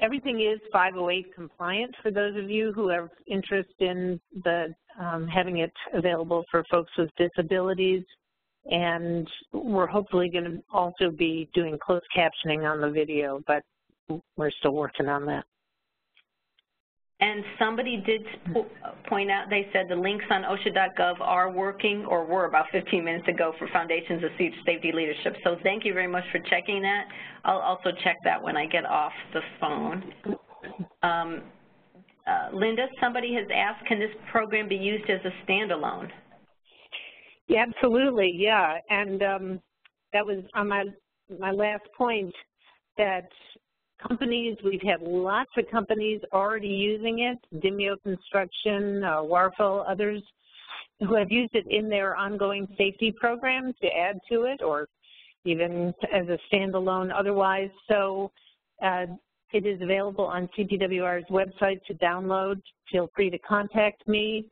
everything is 508 compliant for those of you who have interest in the um, having it available for folks with disabilities. And we're hopefully going to also be doing closed captioning on the video, but we're still working on that. And somebody did point out, they said the links on OSHA.gov are working or were about 15 minutes ago for Foundations of Safety Leadership. So thank you very much for checking that. I'll also check that when I get off the phone. Um, uh, Linda, somebody has asked, can this program be used as a standalone? Yeah, absolutely, yeah. And um, that was on my, my last point that companies. We've had lots of companies already using it, Dimeo Construction, uh, Warfel, others who have used it in their ongoing safety programs to add to it or even as a standalone otherwise. So uh, it is available on CPWR's website to download. Feel free to contact me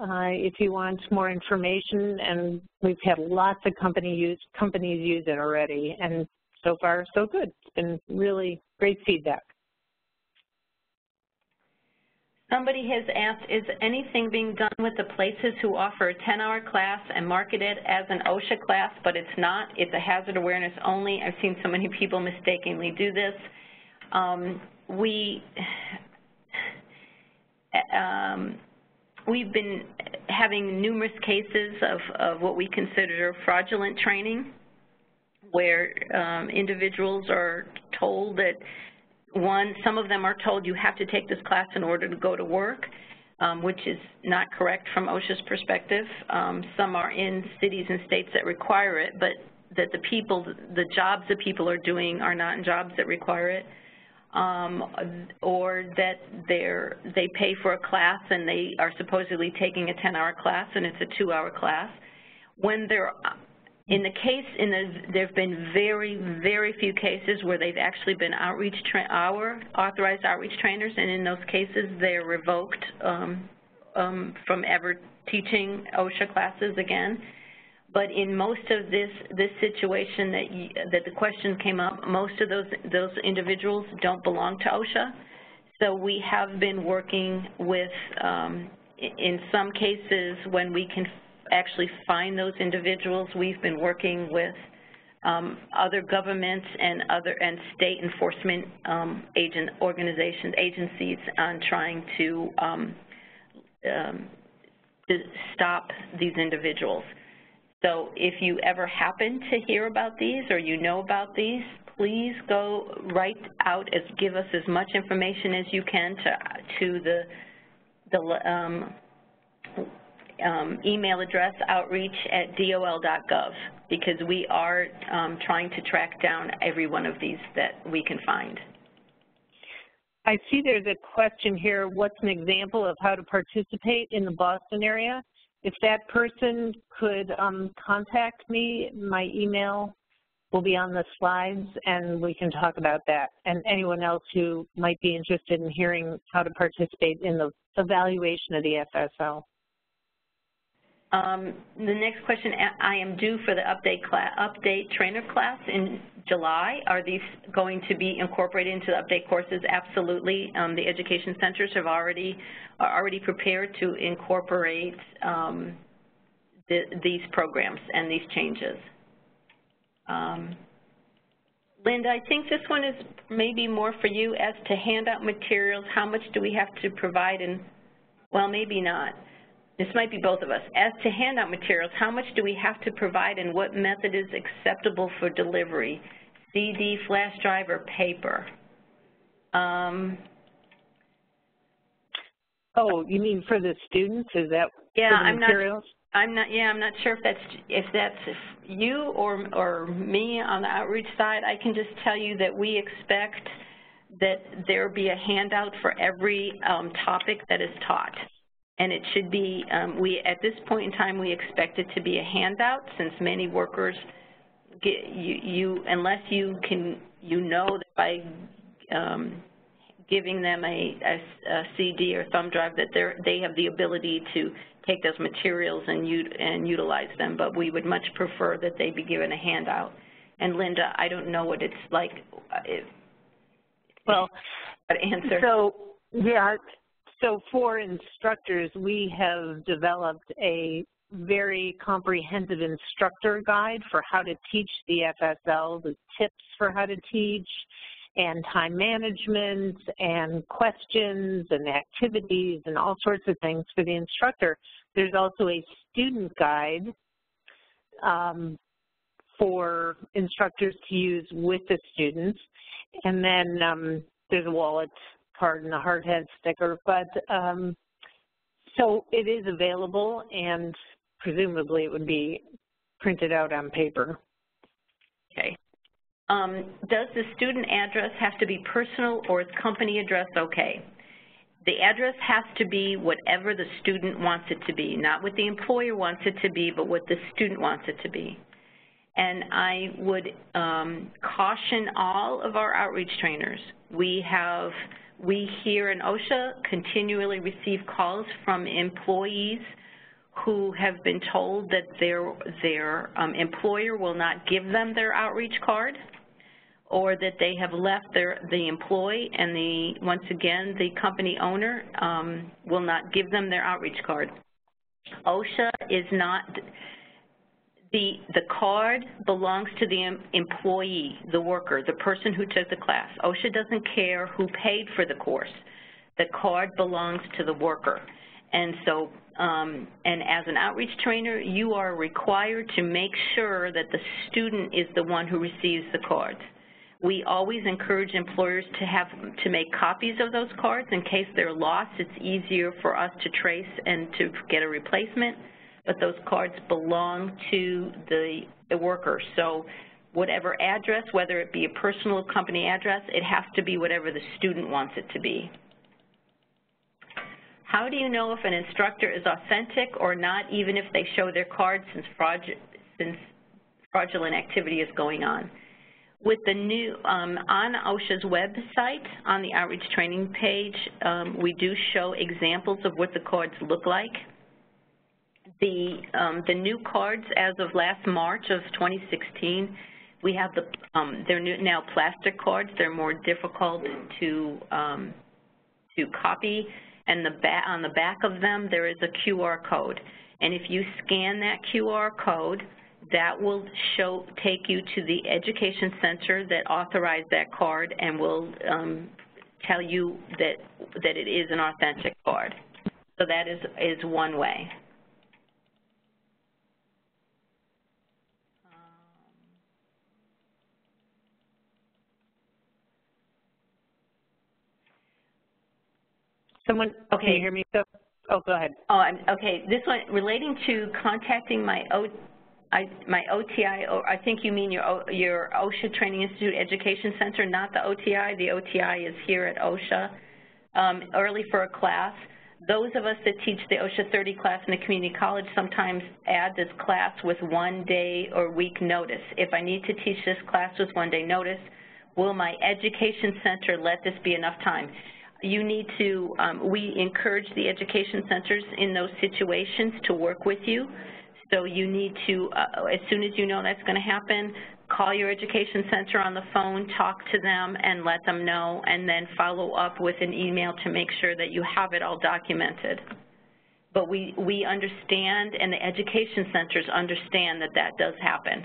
uh, if you want more information. And we've had lots of company use, companies use it already. And so far, so good. It's been really great feedback. Somebody has asked, is anything being done with the places who offer a 10-hour class and market it as an OSHA class, but it's not, it's a hazard awareness only. I've seen so many people mistakenly do this. Um, we, um, we've been having numerous cases of, of what we consider fraudulent training where um, individuals are told that, one, some of them are told you have to take this class in order to go to work, um, which is not correct from OSHA's perspective. Um, some are in cities and states that require it, but that the people, the jobs that people are doing are not in jobs that require it. Um, or that they're, they pay for a class and they are supposedly taking a 10-hour class and it's a two-hour class. When they're in the case, in the, there have been very, very few cases where they've actually been outreach, our authorized outreach trainers, and in those cases they're revoked um, um, from ever teaching OSHA classes again. But in most of this this situation that you, that the question came up, most of those those individuals don't belong to OSHA. So we have been working with, um, in some cases, when we can actually find those individuals. We've been working with um, other governments and other and state enforcement um, agent organizations, agencies on trying to, um, um, to stop these individuals. So if you ever happen to hear about these or you know about these, please go write out as give us as much information as you can to to the the um, um, email address outreach at dol.gov because we are um, trying to track down every one of these that we can find. I see there's a question here, what's an example of how to participate in the Boston area? If that person could um, contact me, my email will be on the slides and we can talk about that. And anyone else who might be interested in hearing how to participate in the evaluation of the FSL. Um, the next question, I am due for the update, class, update trainer class in July. Are these going to be incorporated into the update courses? Absolutely. Um, the education centers have already are already prepared to incorporate um, the, these programs and these changes. Um, Linda, I think this one is maybe more for you as to handout materials. How much do we have to provide and, well, maybe not. This might be both of us. As to handout materials, how much do we have to provide and what method is acceptable for delivery? CD, flash drive, or paper? Um, oh, you mean for the students? Is that yeah, I'm materials? Not, I'm not. Yeah, I'm not sure if that's if that's if you or or me on the outreach side. I can just tell you that we expect that there be a handout for every um, topic that is taught and it should be, um, we at this point in time, we expect it to be a handout since many workers, get, you, you unless you can, you know that by um, giving them a, a, a, CD or thumb drive that they they have the ability to take those materials and, and utilize them, but we would much prefer that they be given a handout. And Linda, I don't know what it's like. Uh, if, well, answer. So, yeah, so for instructors, we have developed a very comprehensive instructor guide for how to teach the FSL, the tips for how to teach, and time management, and questions, and activities, and all sorts of things for the instructor. There's also a student guide um, for instructors to use with the students. And then um, there's a wallet pardon the hard hat sticker, but um, so it is available and presumably it would be printed out on paper. Okay. Um, does the student address have to be personal or is company address okay? The address has to be whatever the student wants it to be, not what the employer wants it to be, but what the student wants it to be. And I would um, caution all of our outreach trainers. We have we here in OSHA continually receive calls from employees who have been told that their, their um, employer will not give them their outreach card or that they have left their, the employee and the, once again, the company owner um, will not give them their outreach card. OSHA is not, the, the card belongs to the employee, the worker, the person who took the class. OSHA doesn't care who paid for the course. The card belongs to the worker. And so, um, and as an outreach trainer, you are required to make sure that the student is the one who receives the cards. We always encourage employers to have to make copies of those cards in case they're lost. It's easier for us to trace and to get a replacement but those cards belong to the, the worker. So whatever address, whether it be a personal company address, it has to be whatever the student wants it to be. How do you know if an instructor is authentic or not, even if they show their card since, fraud, since fraudulent activity is going on? With the new, um, on OSHA's website, on the outreach training page, um, we do show examples of what the cards look like the, um, the new cards as of last March of 2016, we have the, um, they're new, now plastic cards. They're more difficult to, um, to copy. And the on the back of them, there is a QR code. And if you scan that QR code, that will show, take you to the education center that authorized that card and will um, tell you that, that it is an authentic card. So that is, is one way. Someone, okay. can you hear me? So, oh, go ahead. Oh, I'm, okay. This one relating to contacting my o, I, my OTI, or I think you mean your your OSHA Training Institute Education Center, not the OTI. The OTI is here at OSHA. Um, early for a class. Those of us that teach the OSHA 30 class in the community college sometimes add this class with one day or week notice. If I need to teach this class with one day notice, will my education center let this be enough time? You need to, um, we encourage the education centers in those situations to work with you. So you need to, uh, as soon as you know that's going to happen, call your education center on the phone, talk to them, and let them know, and then follow up with an email to make sure that you have it all documented. But we, we understand, and the education centers understand that that does happen.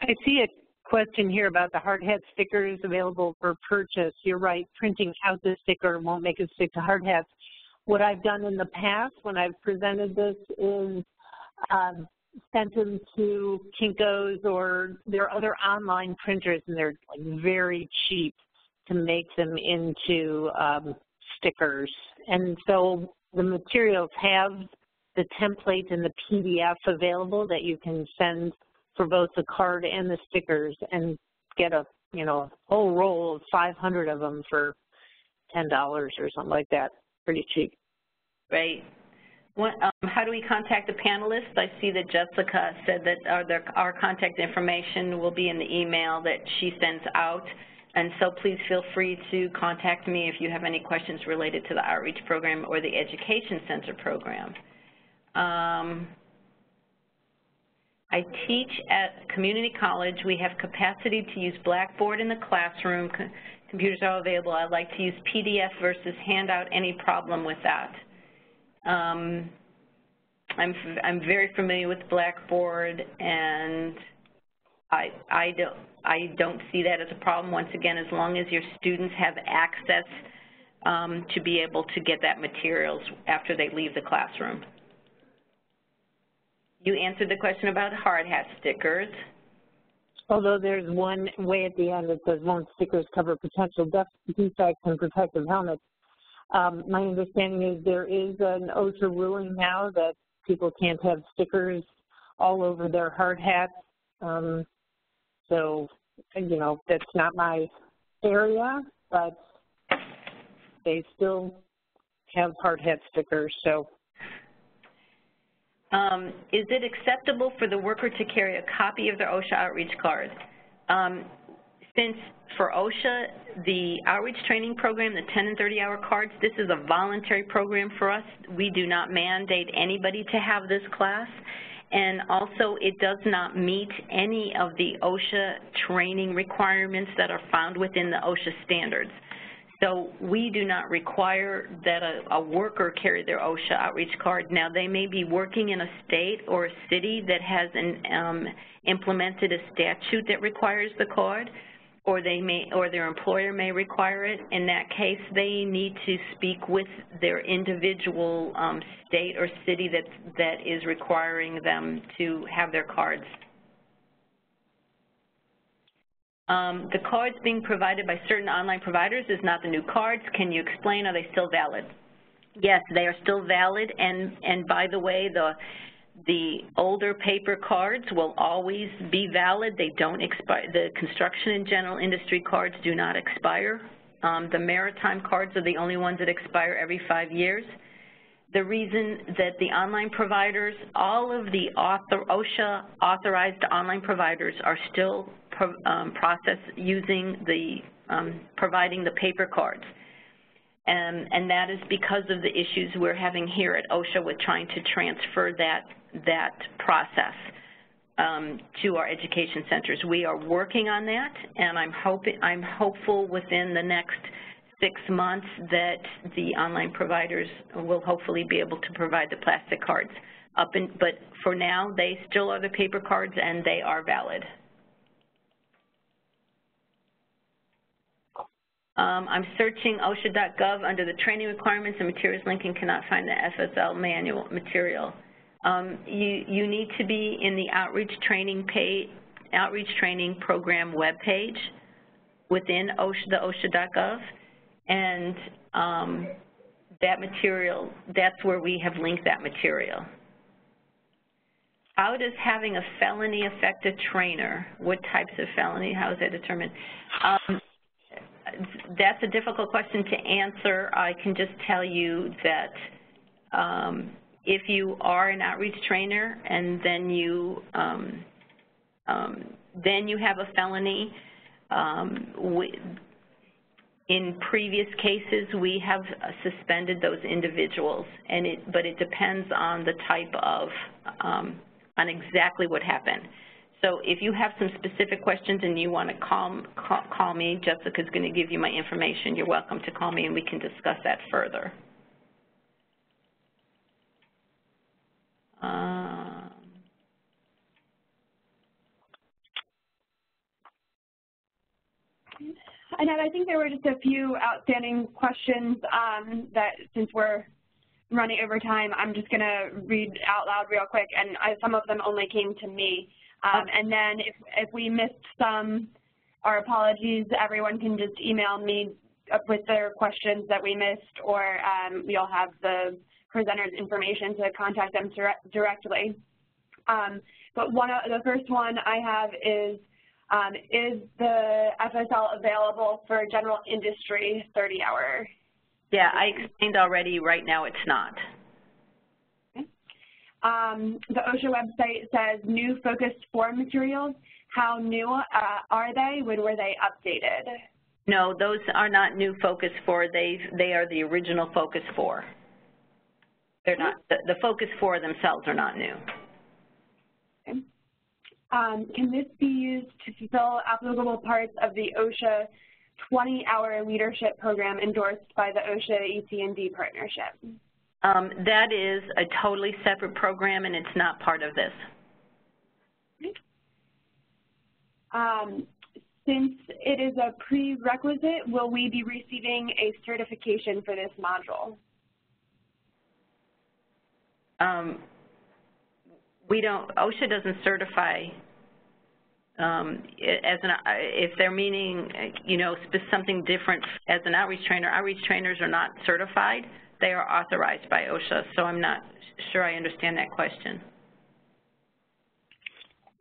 I see a question here about the hard hat stickers available for purchase. You're right, printing out the sticker won't make it stick to hard hats. What I've done in the past when I've presented this is um, sent them to Kinko's or there are other online printers and they're like very cheap to make them into um, stickers. And so the materials have the template and the PDF available that you can send for both the card and the stickers and get a, you know, whole roll of 500 of them for $10 or something like that. Pretty cheap. Right. What, um, how do we contact the panelists? I see that Jessica said that our, their, our contact information will be in the email that she sends out. And so please feel free to contact me if you have any questions related to the outreach program or the education center program. Um, I teach at community college. We have capacity to use Blackboard in the classroom. Computers are available. I'd like to use PDF versus handout. Any problem with that? Um, I'm, I'm very familiar with Blackboard, and I, I, don't, I don't see that as a problem, once again, as long as your students have access um, to be able to get that materials after they leave the classroom. You answered the question about hard hat stickers. Although there's one way at the end that says won't stickers cover potential defects and protective helmets. Um, my understanding is there is an OSHA ruling now that people can't have stickers all over their hard hats. Um, so, you know, that's not my area, but they still have hard hat stickers. So um, is it acceptable for the worker to carry a copy of their OSHA outreach card? Um, since for OSHA, the outreach training program, the 10 and 30 hour cards, this is a voluntary program for us. We do not mandate anybody to have this class. And also, it does not meet any of the OSHA training requirements that are found within the OSHA standards. So we do not require that a, a, worker carry their OSHA outreach card. Now, they may be working in a state or a city that has an, um, implemented a statute that requires the card, or they may, or their employer may require it. In that case, they need to speak with their individual um, state or city that that is requiring them to have their cards Um, the cards being provided by certain online providers is not the new cards. Can you explain, are they still valid? Yes, they are still valid, and, and by the way, the, the older paper cards will always be valid. They don't expire. The construction and general industry cards do not expire. Um, the maritime cards are the only ones that expire every five years. The reason that the online providers, all of the author, OSHA authorized online providers are still pro, um, process using the, um, providing the paper cards. And, and that is because of the issues we're having here at OSHA with trying to transfer that, that process um, to our education centers. We are working on that, and I'm, hoping, I'm hopeful within the next six months that the online providers will hopefully be able to provide the plastic cards. Up in, but for now, they still are the paper cards, and they are valid. Um, I'm searching OSHA.gov under the training requirements and materials link and cannot find the FSL manual material. Um, you, you need to be in the outreach training pay, outreach training program webpage within OSHA, the OSHA.gov, and um, that material, that's where we have linked that material. How does having a felony affect a trainer? What types of felony? How is that determined? Um, that's a difficult question to answer. I can just tell you that um, if you are an outreach trainer and then you um, um, then you have a felony, um, we, in previous cases, we have suspended those individuals, and it, but it depends on the type of, um, on exactly what happened. So if you have some specific questions and you want to call, call, call me, Jessica's going to give you my information. You're welcome to call me and we can discuss that further. Um, And I think there were just a few outstanding questions um, that since we're running over time, I'm just going to read out loud real quick, and I, some of them only came to me. Um, and then if, if we missed some, our apologies, everyone can just email me with their questions that we missed, or um, we'll have the presenter's information to contact them directly. Um, but one of, the first one I have is, um, is the FSL available for general industry 30-hour? Yeah, I explained already. Right now, it's not. Um, the OSHA website says new Focus 4 materials. How new uh, are they? When were they updated? No, those are not new Focus 4. They they are the original Focus 4. They're not the, the Focus 4 themselves are not new. Okay. Um, can this be used to fulfill applicable parts of the OSHA 20-hour leadership program endorsed by the OSHA EC&D partnership? Um, that is a totally separate program, and it's not part of this. Um, since it is a prerequisite, will we be receiving a certification for this module? Um, we don't, OSHA doesn't certify um, as an, if they're meaning, you know, something different as an outreach trainer, outreach trainers are not certified they are authorized by OSHA, so I'm not sure I understand that question.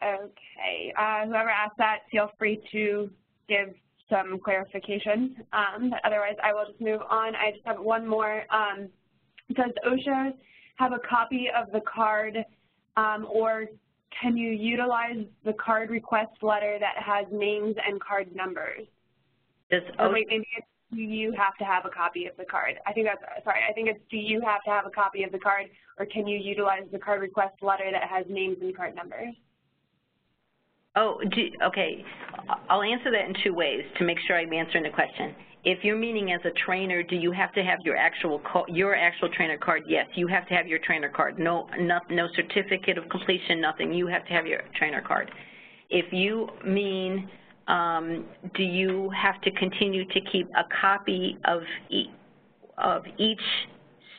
Okay. Uh, whoever asked that, feel free to give some clarification. Um, but otherwise, I will just move on. I just have one more. Um, does OSHA have a copy of the card, um, or can you utilize the card request letter that has names and card numbers? Does oh, wait, maybe it's do you have to have a copy of the card? I think that's, sorry, I think it's do you have to have a copy of the card or can you utilize the card request letter that has names and card numbers? Oh, do, okay. I'll answer that in two ways to make sure I'm answering the question. If you're meaning as a trainer, do you have to have your actual your actual trainer card? Yes, you have to have your trainer card. No, no, no certificate of completion, nothing. You have to have your trainer card. If you mean Um, do you have to continue to keep a copy of, e of each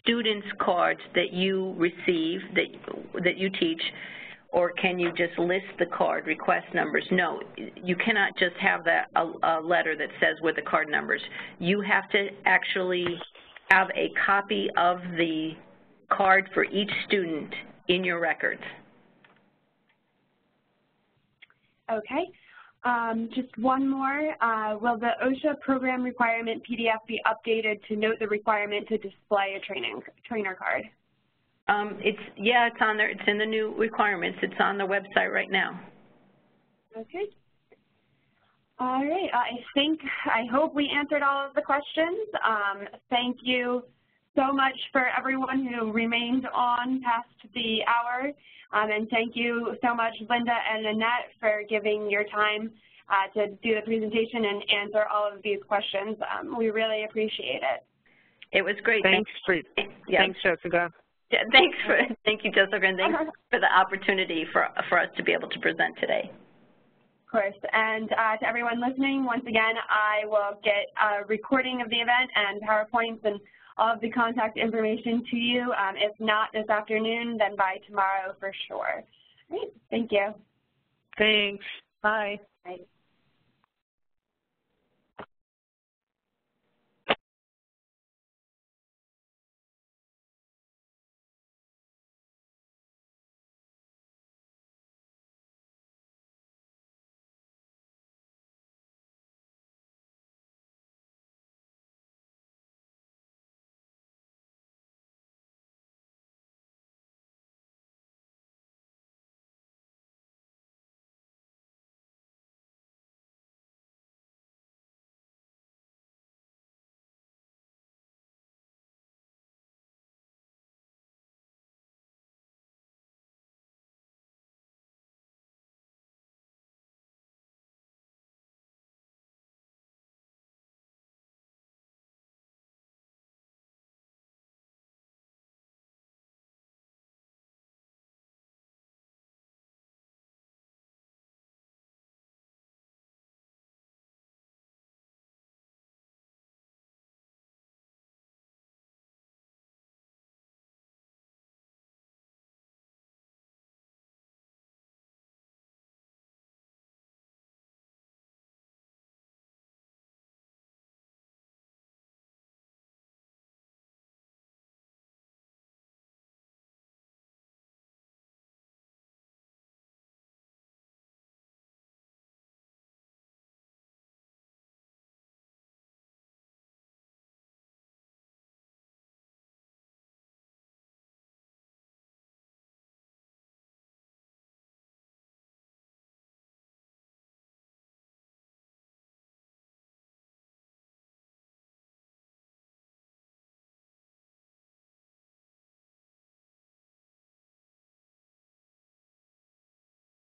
student's cards that you receive, that, that you teach, or can you just list the card request numbers? No, you cannot just have that, a, a letter that says with the card numbers. You have to actually have a copy of the card for each student in your records. Okay. Um, just one more. Uh, will the OSHA program requirement PDF be updated to note the requirement to display a training trainer card? Um, it's yeah, it's on there. It's in the new requirements. It's on the website right now. Okay. All right. I think I hope we answered all of the questions. Um, thank you so much for everyone who remained on past the hour. Um, and thank you so much, Linda and Annette, for giving your time uh, to do the presentation and answer all of these questions. Um, we really appreciate it. It was great. Thanks, for, yeah. thanks Jessica. Yeah, thanks for, thank you, Jessica, and thanks for the opportunity for, for us to be able to present today. Of course, and uh, to everyone listening, once again, I will get a recording of the event and PowerPoints and all of the contact information to you. Um, if not this afternoon, then by tomorrow for sure. Great. Thank you. Thanks. Bye. Bye.